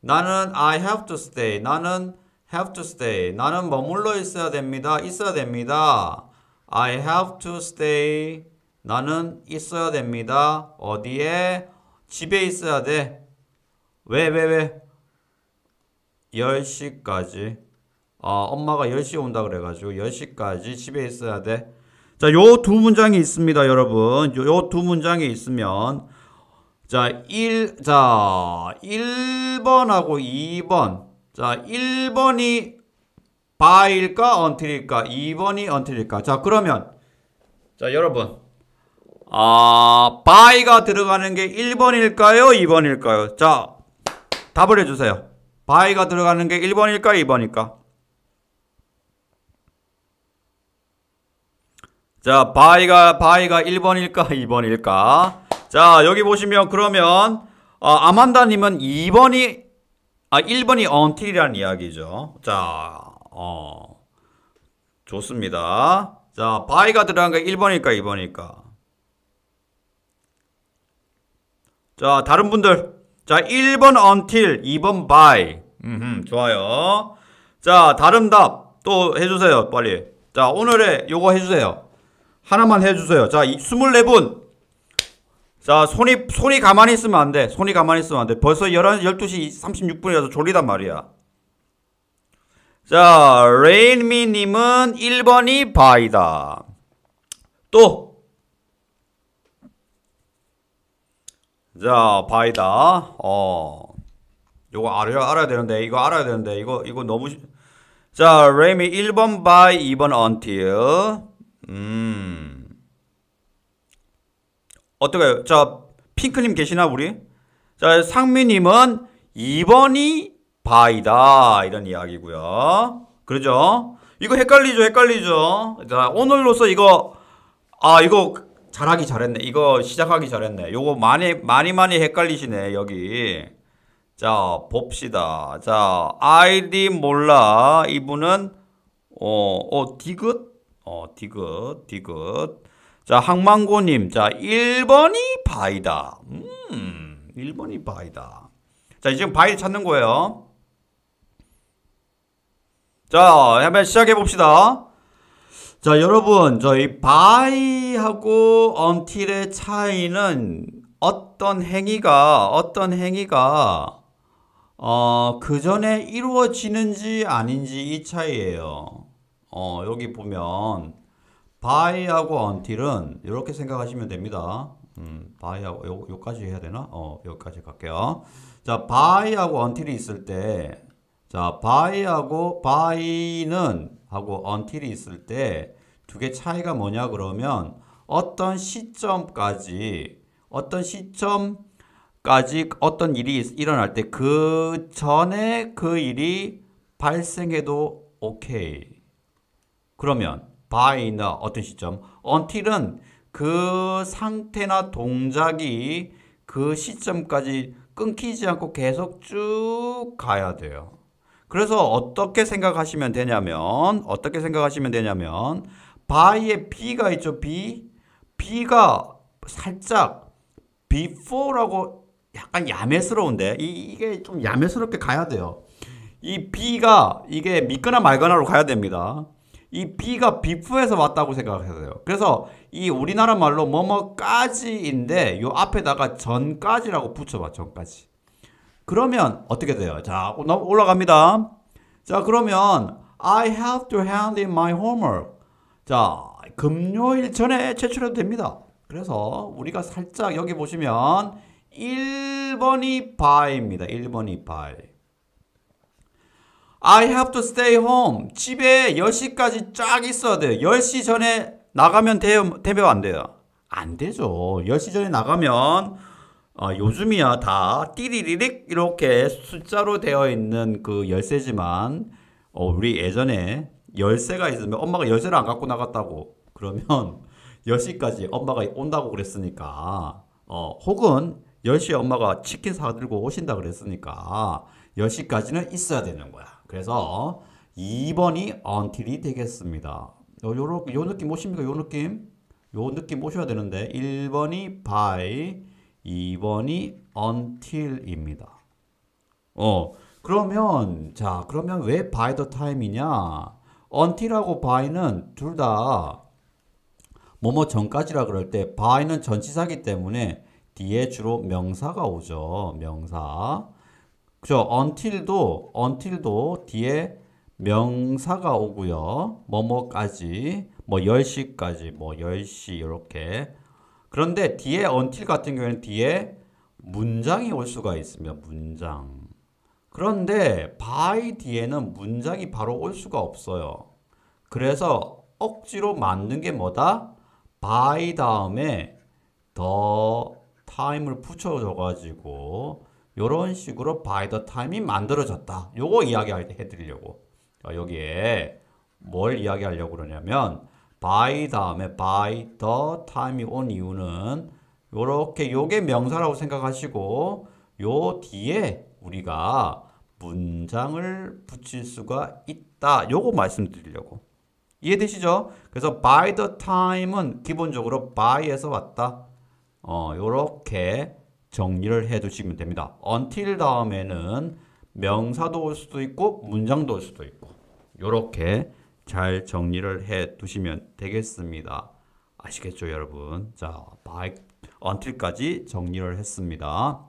나는 I have to stay. 나는 have to stay. 나는 머물러 있어야 됩니다. 있어야 됩니다. I have to stay. 나는 있어야 됩니다. 어디에? 집에 있어야 돼. 왜, 왜, 왜? 10시까지. 어, 엄마가 10시에 온다 그래가지고 10시까지 집에 있어야 돼. 자, 요 두 문장이 있습니다, 여러분. 요 두 문장이 있으면 자, 1, 자, 1번하고 2번. 자, 1번이 by일까, until일까? 2번이 until일까? 자, 그러면, 자, 여러분. 아, by가 들어가는 게 1번일까요? 2번일까요? 자, 답을 해 주세요. by가 들어가는 게 1번일까? 2번일까? 자, by가, by가 1번일까? 2번일까? 자, 여기 보시면 그러면 어, 아만다님은 2번이 아 1번이 until이라는 이야기죠. 자, 어 좋습니다. 자, by가 들어간 게 1번일까 2번일까? 자, 다른 분들. 자, 1번 until, 2번 by. 음, 좋아요. 자, 다른 답 또 해주세요, 빨리. 자, 오늘의 요거 해주세요. 하나만 해주세요. 자, 24분. 자, 손이, 손이 가만히 있으면 안 돼. 손이 가만히 있으면 안 돼. 벌써 11, 12시 36분이라서 졸리단 말이야. 자, 레인미님은 1번이 바이다. 또. 자, 바이다. 어. 요거 알아야, 알아야 되는데, 이거 알아야 되는데, 이거, 이거 너무. 자, 레이미 1번 by, 2번 until. 음. 어떨까요? 자, 핑크님 계시나, 우리? 자, 상미님은 2번이 by다. 이런 이야기고요 그러죠? 이거 헷갈리죠, 헷갈리죠? 자, 오늘로서 이거, 아, 이거 잘하기 잘했네. 이거 시작하기 잘했네. 요거 많이, 많이, 많이 헷갈리시네, 여기. 자, 봅시다. 자, 아이디 몰라. 이분은, 어, 어, 디귿? 어, 디귿, 디귿. 자, 항망고님. 자, 1번이 by다. 음, 1번이 by다. 자, 지금 by 찾는 거예요. 자, 한번 시작해 봅시다. 자, 여러분, 저희 by하고 until의 차이는 어떤 행위가, 어떤 행위가, 어, 그 전에 이루어지는지 아닌지 이 차이예요. 어, 여기 보면, by하고 until은 이렇게 생각하시면 됩니다. 음, by하고 요, 요까지 해야 되나? 어, 여기까지 갈게요. 자, by하고 until이 있을 때, 자, by하고 by는 하고 until이 있을 때 두 개 차이가 뭐냐 그러면 어떤 시점까지 어떤 시점까지 어떤 일이 일어날 때 그 전에 그 일이 발생해도 오케이. 그러면 by는 어떤 시점? until은 그 상태나 동작이 그 시점까지 끊기지 않고 계속 쭉 가야 돼요. 그래서 어떻게 생각하시면 되냐면 어떻게 생각하시면 되냐면 by에 b가 있죠. b b가 살짝 before라고 약간 야매스러운데 이, 이게 좀 야매스럽게 가야 돼요. 이 b가 이게 믿거나 말거나로 가야 됩니다. 이 b가 before에서 왔다고 생각하셔야 돼요. 그래서 이 우리나라 말로 뭐뭐까지인데 요 앞에다가 전까지라고 붙여봐 전까지. 그러면 어떻게 돼요? 자 올라갑니다. 자 그러면 I have to hand in my homework. 자 금요일 전에 제출해도 됩니다. 그래서 우리가 살짝 여기 보시면 1번이 by입니다. 1번이 by. I have to stay home. 집에 10시까지 쫙 있어야 돼요. 10시 전에 나가면 돼요? 되면 안 돼요? 안 되죠. 10시 전에 나가면 어, 요즘이야 다 띠리리릭 이렇게 숫자로 되어 있는 그 열쇠지만 어, 우리 예전에 열쇠가 있으면 엄마가 열쇠를 안 갖고 나갔다고 그러면 10시까지 엄마가 온다고 그랬으니까 어, 혹은 10시에 엄마가 치킨 사들고 오신다 그랬으니까 10시까지는 있어야 되는 거야. 그래서 2번이 until이 되겠습니다. 요, 요, 요 느낌 오십니까? 요 느낌? 요 느낌 오셔야 되는데 1번이 by 2번이 until입니다. 어, 그러면, 자, 그러면 왜 by the time이냐? until하고 by는 둘 다 뭐뭐 전까지라 그럴 때 by는 전치사기 때문에 뒤에 주로 명사가 오죠. 명사. 그죠? until도, until도 뒤에 명사가 오고요. 뭐뭐까지, 뭐 10시까지, 뭐 10시 이렇게 그런데 뒤에 until 같은 경우에는 뒤에 문장이 올 수가 있습니다. 문장. 그런데 by 뒤에는 문장이 바로 올 수가 없어요. 그래서 억지로 만든 게 뭐다? by 다음에 the time을 붙여줘 가지고 이런 식으로 by the time이 만들어졌다. 요거 이야기해 드리려고. 여기에 뭘 이야기하려고 그러냐면 by 다음에 by the time이 온 이유는 요렇게 요게 명사라고 생각하시고 요 뒤에 우리가 문장을 붙일 수가 있다. 요거 말씀드리려고. 이해되시죠? 그래서 by the time은 기본적으로 by에서 왔다. 어, 요렇게 정리를 해 두시면 됩니다. until 다음에는 명사도 올 수도 있고 문장도 올 수도 있고 요렇게 잘 정리를 해 두시면 되겠습니다. 아시겠죠, 여러분? 자, by until까지 정리를 했습니다.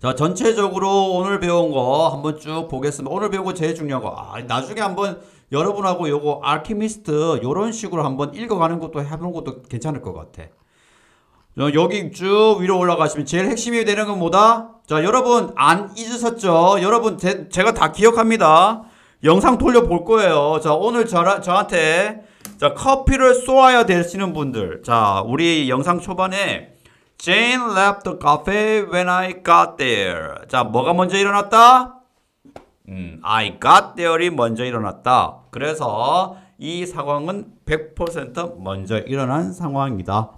자, 전체적으로 오늘 배운 거 한번 쭉 보겠습니다. 오늘 거 제일 중요한 거. 아, 나중에 한번 여러분하고 요거 알키미스트 요런 식으로 한번 읽어가는 것도 해보는 것도 괜찮을 것 같아. 여기 쭉 위로 올라가시면 제일 핵심이 되는 건 뭐다? 자, 여러분 안 잊으셨죠? 여러분 제, 제가 다 기억합니다. 영상 돌려볼 거예요. 자, 오늘 저, 저한테 자, 커피를 쏘아야 되시는 분들. 자, 우리 영상 초반에 Jane left the cafe when I got there. 자, 뭐가 먼저 일어났다? 음, I got there이 먼저 일어났다. 그래서 이 상황은 100% 먼저 일어난 상황이다.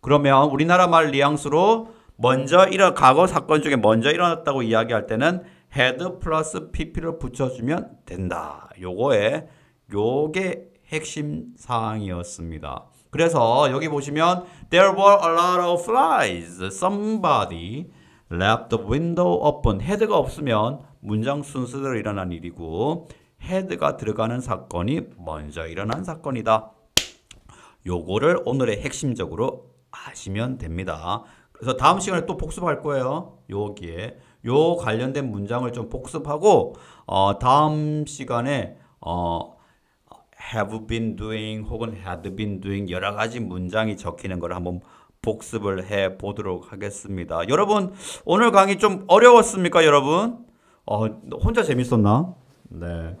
그러면 우리나라 말 뉘앙스로 먼저 일어 과거 사건 중에 먼저 일어났다고 이야기할 때는 had 플러스 pp를 붙여주면 된다. 요거에 요게 핵심 사항이었습니다. 그래서 여기 보시면 There were a lot of flies. Somebody left the window open. 헤드가 없으면 문장 순서대로 일어난 일이고 헤드가 들어가는 사건이 먼저 일어난 사건이다. 요거를 오늘의 핵심적으로 아시면 됩니다. 그래서 다음 시간에 또 복습할 거예요. 여기에 요 관련된 문장을 좀 복습하고 어, 다음 시간에 어, have been doing 혹은 had been doing 여러 가지 문장이 적히는 걸 한번 복습을 해 보도록 하겠습니다. 여러분 오늘 강의 좀 어려웠습니까, 여러분? 어, 혼자 재밌었나? 네.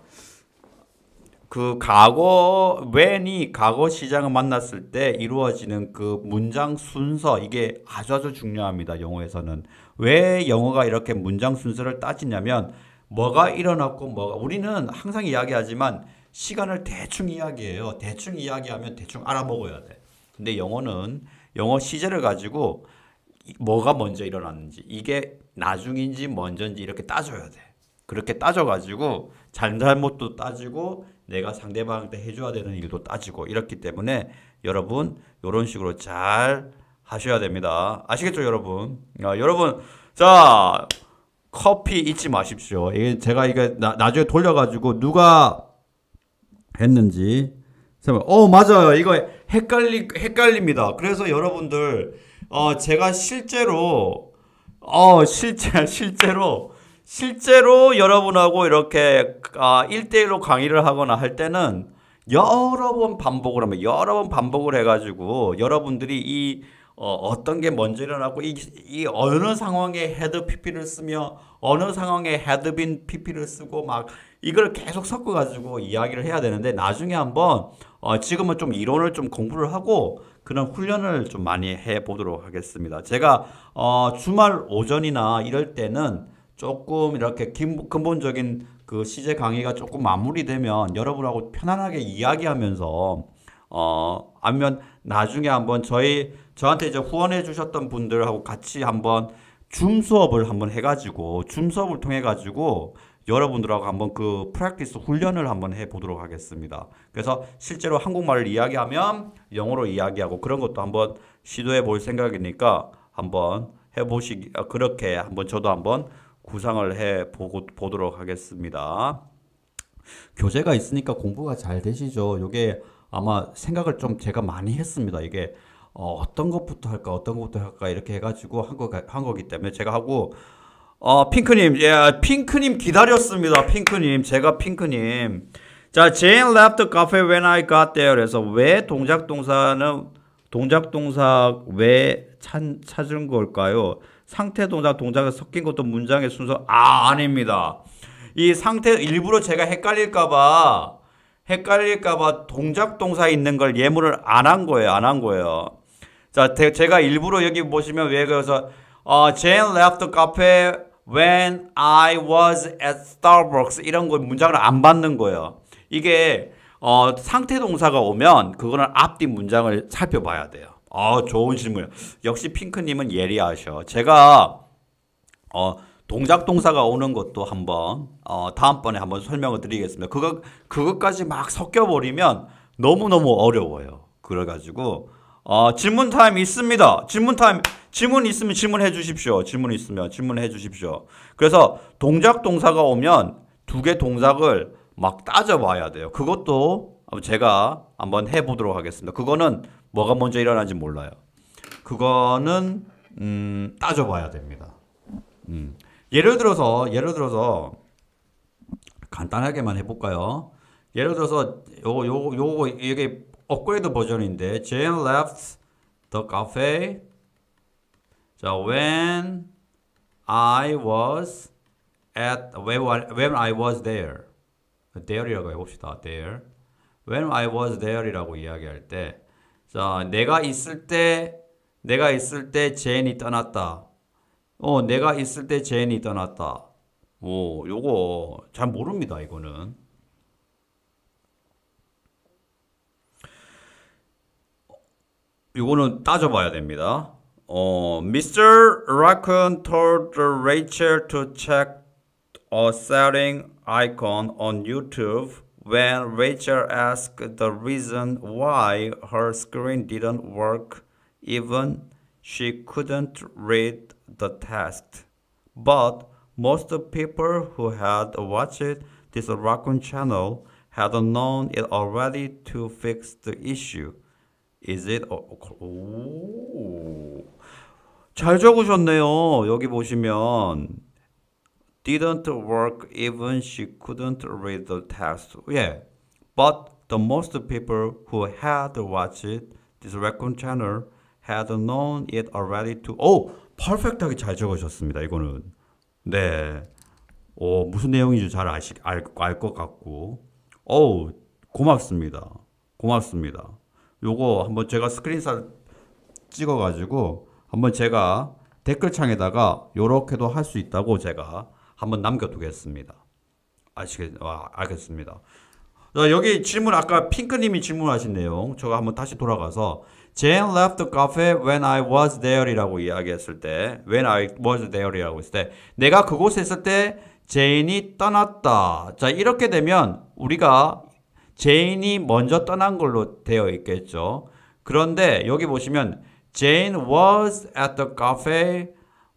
그 과거 when이 과거 시장을 만났을 때 이루어지는 그 문장 순서 이게 아주 아주 중요합니다. 영어에서는 왜 영어가 이렇게 문장 순서를 따지냐면 뭐가 일어났고 뭐가 우리는 항상 이야기하지만 시간을 대충 이야기해요. 대충 이야기하면 대충 알아먹어야 돼. 근데 영어는 영어 시제를 가지고 뭐가 먼저 일어났는지 이게 나중인지 먼저인지 이렇게 따져야 돼. 그렇게 따져가지고 잘잘못도 따지고 내가 상대방한테 해줘야 되는 일도 따지고 이렇기 때문에 여러분 이런 식으로 잘 하셔야 됩니다. 아시겠죠, 여러분? 아, 여러분, 자 커피 잊지 마십시오. 이게 제가 이게 나, 나중에 돌려가지고 누가 했는지 어 맞아요. 이거 헷갈리 헷갈립니다. 그래서 여러분들 어 제가 실제로 어 실제 실제로 실제로 여러분하고 이렇게 아 1대1로 강의를 하거나 할 때는 여러 번 반복을 하면 여러 번 반복을 해가지고 여러분들이 이 어, 어떤 게 먼저 일어나고 이, 이 어느 상황에 had PP를 쓰며 어느 상황에 had been PP를 쓰고 막 이걸 계속 섞어 가지고 이야기를 해야 되는데 나중에 한번 어, 지금은 좀 이론을 좀 공부를 하고 그런 훈련을 좀 많이 해 보도록 하겠습니다. 제가 어, 주말 오전이나 이럴 때는 조금 이렇게 긴, 근본적인 그 시제 강의가 조금 마무리되면 여러분하고 편안하게 이야기하면서 어 아니면 나중에 한번 저희 저한테 이제 후원해 주셨던 분들하고 같이 한번 줌 수업을 한번 해가지고 줌 수업을 통해 가지고 여러분들하고 한번 그 프랙티스 훈련을 한번 해 보도록 하겠습니다. 그래서 실제로 한국말을 이야기하면 영어로 이야기하고 그런 것도 한번 시도해 볼 생각이니까 한번 해 보시 어, 그렇게 한번 저도 한번 구상을 해 보도록 하겠습니다. 교재가 있으니까 공부가 잘 되시죠. 이게 아마 생각을 좀 제가 많이 했습니다. 이게 어, 떤 것부터 할까, 어떤 것부터 할까 이렇게 해가지고 한, 거, 한 거기 때문에 제가 하고 어, 핑크님, 예, 핑크님 기다렸습니다. 핑크님, 제가 핑크님. 자, Jane left the cafe when I got there. 그래서 왜 동작 동사는 동작 동사 왜 찾, 찾은 걸까요? 상태 동작 동작을 섞인 것도 문장의 순서 아 아닙니다. 이 상태 일부러 제가 헷갈릴까봐 헷갈릴까봐 동작 동사 있는 걸 예문을 안 한 거예요. 안 한 거예요. 자, 제가 일부러 여기 보시면 왜 그래서 어, Jane left the cafe when I was at Starbucks 이런 거 문장을 안 받는 거예요. 이게 어, 상태 동사가 오면 그거는 앞뒤 문장을 살펴봐야 돼요. 어, 좋은 질문이에요. 역시 핑크님은 예리하셔. 제가 어, 동작 동사가 오는 것도 한번 어, 다음번에 한번 설명을 드리겠습니다. 그거 그것까지 막 섞여 버리면 너무 너무 어려워요. 그래가지고 어, 질문 타임 있습니다. 질문 타임 질문 있으면 질문해 주십시오. 질문 있으면 질문해 주십시오. 그래서 동작 동사가 오면 두 개 동작을 막 따져봐야 돼요. 그것도 제가 한번 해보도록 하겠습니다. 그거는 뭐가 먼저 일어나는지 몰라요. 그거는 음, 따져봐야 됩니다. 음. 예를 들어서 예를 들어서 간단하게만 해볼까요? 예를 들어서 요거 요거 요거 이게 업그레이드 버전인데 Jane left the cafe 자 when I was at when I was there there이라고 해봅시다 there when I was there이라고 이야기할 때 자, 내가 있을 때, 내가 있을 때 제인이 떠났다. 어, 내가 있을 때 제인이 떠났다. 오, 요거 잘 모릅니다, 이거는. 요거는 따져봐야 됩니다. 어, Mr. Raccoon told Rachel to check a setting icon on YouTube when Rachel asked the reason why her screen didn't work, even she couldn't read the text. But most people who had watched this Raccoon channel had known it already to fix the issue. Is it? 오, 잘 적으셨네요. 여기 보시면 didn't work even she couldn't read the text. Yeah, but the most people who had watched this raccoon channel had known it already to. 오, 퍼펙트하게 잘 적으셨습니다. 이거는 네, 오 무슨 내용인지 잘 아시 알것 같고, 오 고맙습니다. 고맙습니다. 요거 한번 제가 스크린샷 찍어가지고 한번 제가 댓글창에다가 요렇게도 할 수 있다고 제가 한번 남겨두겠습니다. 아시겠, 아, 알겠습니다. 자, 여기 질문 아까 핑크님이 질문하신 내용 저거 한번 다시 돌아가서 Jane left the cafe when I was there이라고 이야기했을 때 when I was there이라고 했을 때 내가 그곳에 있을 때 제인이 떠났다. 자 이렇게 되면 우리가 제인이 먼저 떠난 걸로 되어 있겠죠. 그런데 여기 보시면 Jane was at the cafe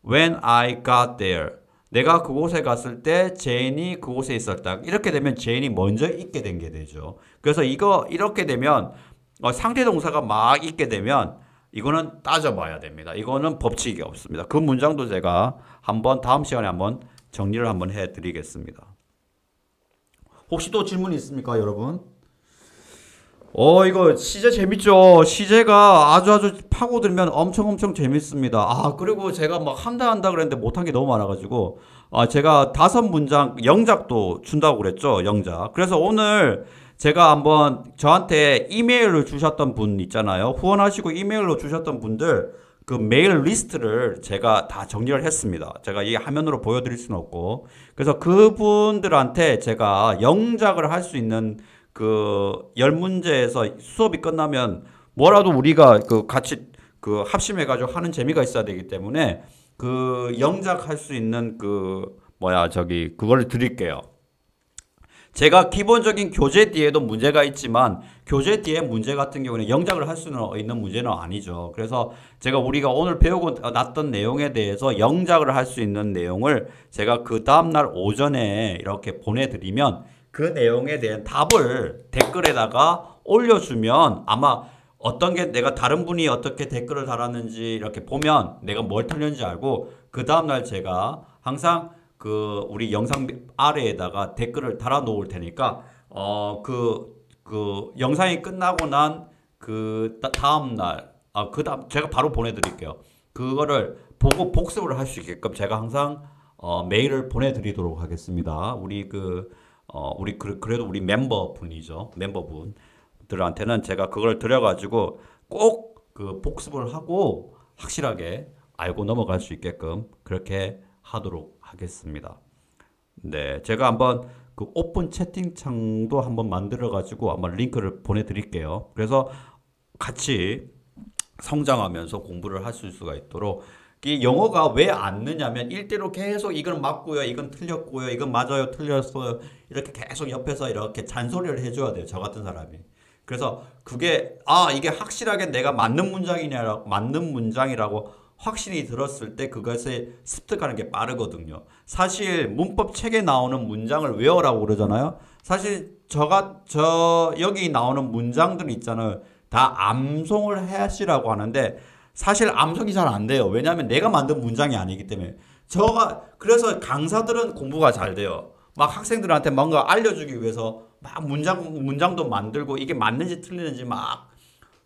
when I got there. 내가 그곳에 갔을 때 제인이 그곳에 있었다. 이렇게 되면 제인이 먼저 있게 된 게 되죠. 그래서 이거 이렇게 되면 어, 상태 동사가 막 있게 되면 이거는 따져봐야 됩니다. 이거는 법칙이 없습니다. 그 문장도 제가 한번 다음 시간에 한번 정리를 한번 해드리겠습니다. 혹시 또 질문 있습니까, 여러분? 어, 이거 시제 재밌죠? 시제가 아주 아주 파고들면 엄청 엄청 재밌습니다. 아, 그리고 제가 막 한다 한다 그랬는데 못한 게 너무 많아가지고, 아, 제가 다섯 문장, 영작도 준다고 그랬죠? 영작. 그래서 오늘 제가 한번 저한테 이메일을 주셨던 분 있잖아요. 후원하시고 이메일로 주셨던 분들, 그 메일 리스트를 제가 다 정리를 했습니다. 제가 이 화면으로 보여드릴 수는 없고. 그래서 그분들한테 제가 영작을 할 수 있는 그 열 문제에서 수업이 끝나면 뭐라도 우리가 그 같이 그 합심해 가지고 하는 재미가 있어야 되기 때문에 그 영작 할 수 있는 그 뭐야 저기 그걸 드릴게요. 제가 기본적인 교재 뒤에도 문제가 있지만 교재 뒤에 문제 같은 경우는 영작을 할 수는 있는 문제는 아니죠. 그래서 제가 우리가 오늘 배우고 났던 내용에 대해서 영작을 할 수 있는 내용을 제가 그 다음날 오전에 이렇게 보내드리면 그 내용에 대한 답을 댓글에다가 올려주면 아마 어떤 게 내가 다른 분이 어떻게 댓글을 달았는지 이렇게 보면 내가 뭘 틀렸는지 알고 그 다음날 제가 항상 그 우리 영상 아래에다가 댓글을 달아 놓을 테니까 어그그 그 영상이 끝나고 난 그 다음 날아 그 다음 제가 바로 보내드릴게요. 그거를 보고 복습을 할 수 있게끔 제가 항상 어 메일을 보내드리도록 하겠습니다. 우리 그 어 우리 그, 그래도 우리 멤버분이죠 멤버분들한테는 제가 그걸 드려가지고 꼭 그 복습을 하고 확실하게 알고 넘어갈 수 있게끔 그렇게 하도록 하겠습니다. 네, 제가 한번 그 오픈 채팅창도 한번 만들어 가지고 한번 링크를 보내드릴게요. 그래서 같이 성장하면서 공부를 하실 수가 있도록 이 영어가 왜 안 느냐면 일대로 계속 이건 맞고요, 이건 틀렸고요, 이건 맞아요, 틀렸어요 이렇게 계속 옆에서 이렇게 잔소리를 해줘야 돼요. 저 같은 사람이. 그래서 그게 아 이게 확실하게 내가 맞는 문장이냐 맞는 문장이라고 확신이 들었을 때 그것을 습득하는 게 빠르거든요. 사실 문법 책에 나오는 문장을 외워라고 그러잖아요. 사실 저가 저 여기 나오는 문장들 있잖아요. 다 암송을 하시라고 하는데 사실 암송이 잘 안 돼요. 왜냐하면 내가 만든 문장이 아니기 때문에 저가 그래서 강사들은 공부가 잘 돼요. 막 학생들한테 뭔가 알려주기 위해서 막 문장 문장도 만들고 이게 맞는지 틀리는지 막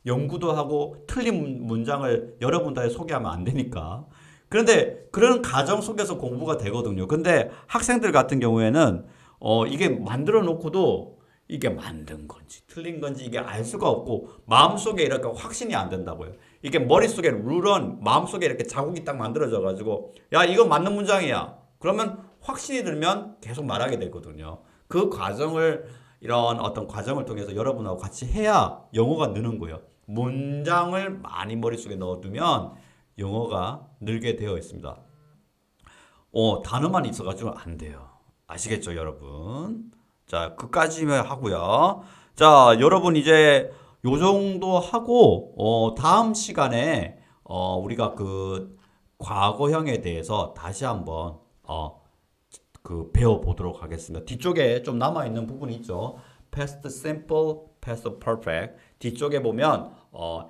연구도 하고 틀린 문장을 여러분들에 소개하면 안 되니까. 그런데 그런 과정 속에서 공부가 되거든요. 근데 학생들 같은 경우에는 어 이게 만들어 놓고도 이게 만든 건지 틀린 건지 이게 알 수가 없고 마음속에 이렇게 확신이 안 된다고요. 이게 머릿속에 룰은 마음속에 이렇게 자국이 딱 만들어져 가지고 야 이거 맞는 문장이야. 그러면 확신이 들면 계속 말하게 되거든요. 그 과정을 이런 어떤 과정을 통해서 여러분하고 같이 해야 영어가 느는 거예요. 문장을 많이 머릿속에 넣어두면 영어가 늘게 되어 있습니다. 어, 단어만 있어가지고 안 돼요. 아시겠죠, 여러분? 자, 그까지만 하고요. 자, 여러분 이제 요 정도 하고, 어, 다음 시간에, 어, 우리가 그 과거형에 대해서 다시 한번, 어, 그 배워 보도록 하겠습니다. 뒤쪽에 좀 남아 있는 부분이 있죠. past simple, past perfect. 뒤쪽에 보면 어,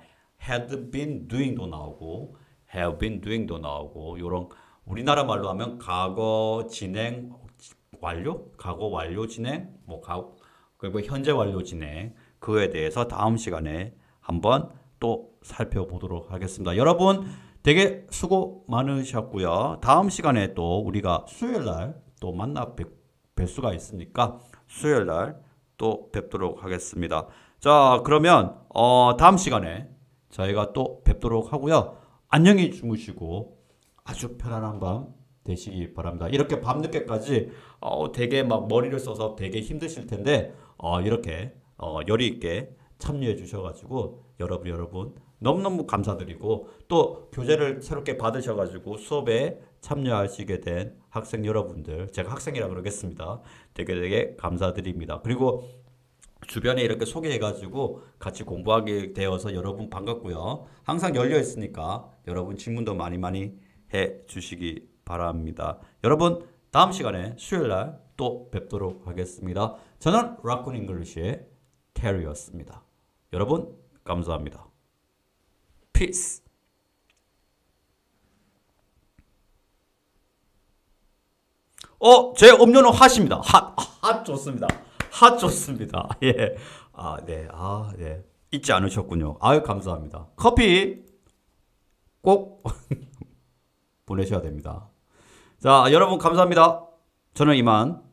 had been doing도 나오고 have been doing도 나오고 요런 우리나라 말로 하면 과거 진행 완료, 과거 완료 진행, 뭐 가, 그리고 현재 완료 진행 그에 대해서 다음 시간에 한번 또 살펴보도록 하겠습니다. 여러분 되게 수고 많으셨고요. 다음 시간에 또 우리가 수요일 날 또 만나 뵙, 뵐 수가 있으니까 수요일 날 또 뵙도록 하겠습니다. 자, 그러면 어, 다음 시간에 저희가 또 뵙도록 하고요. 안녕히 주무시고 아주 편안한 밤 되시기 바랍니다. 이렇게 밤늦게까지 어, 되게 막 머리를 써서 되게 힘드실 텐데 어, 이렇게 어, 열의 있게 참여해 주셔가지고 여러분 여러분 너무너무 감사드리고 또 교재를 새롭게 받으셔가지고 수업에 참여하시게 된 학생 여러분들 제가 학생이라 그러겠습니다. 되게 되게 감사드립니다. 그리고 주변에 이렇게 소개해가지고 같이 공부하게 되어서 여러분 반갑고요. 항상 열려 있으니까 여러분 질문도 많이 많이 해 주시기 바랍니다. 여러분 다음 시간에 수요일 날 또 뵙도록 하겠습니다. 저는 라쿤 잉글리시의 테리였습니다. 여러분 감사합니다. Peace. 어, 제 음료는 핫입니다. 핫, 핫 좋습니다. 핫 좋습니다. 예. 아, 네. 아, 네. 잊지 않으셨군요. 아유, 감사합니다. 커피 꼭 보내셔야 됩니다. 자, 여러분 감사합니다. 저는 이만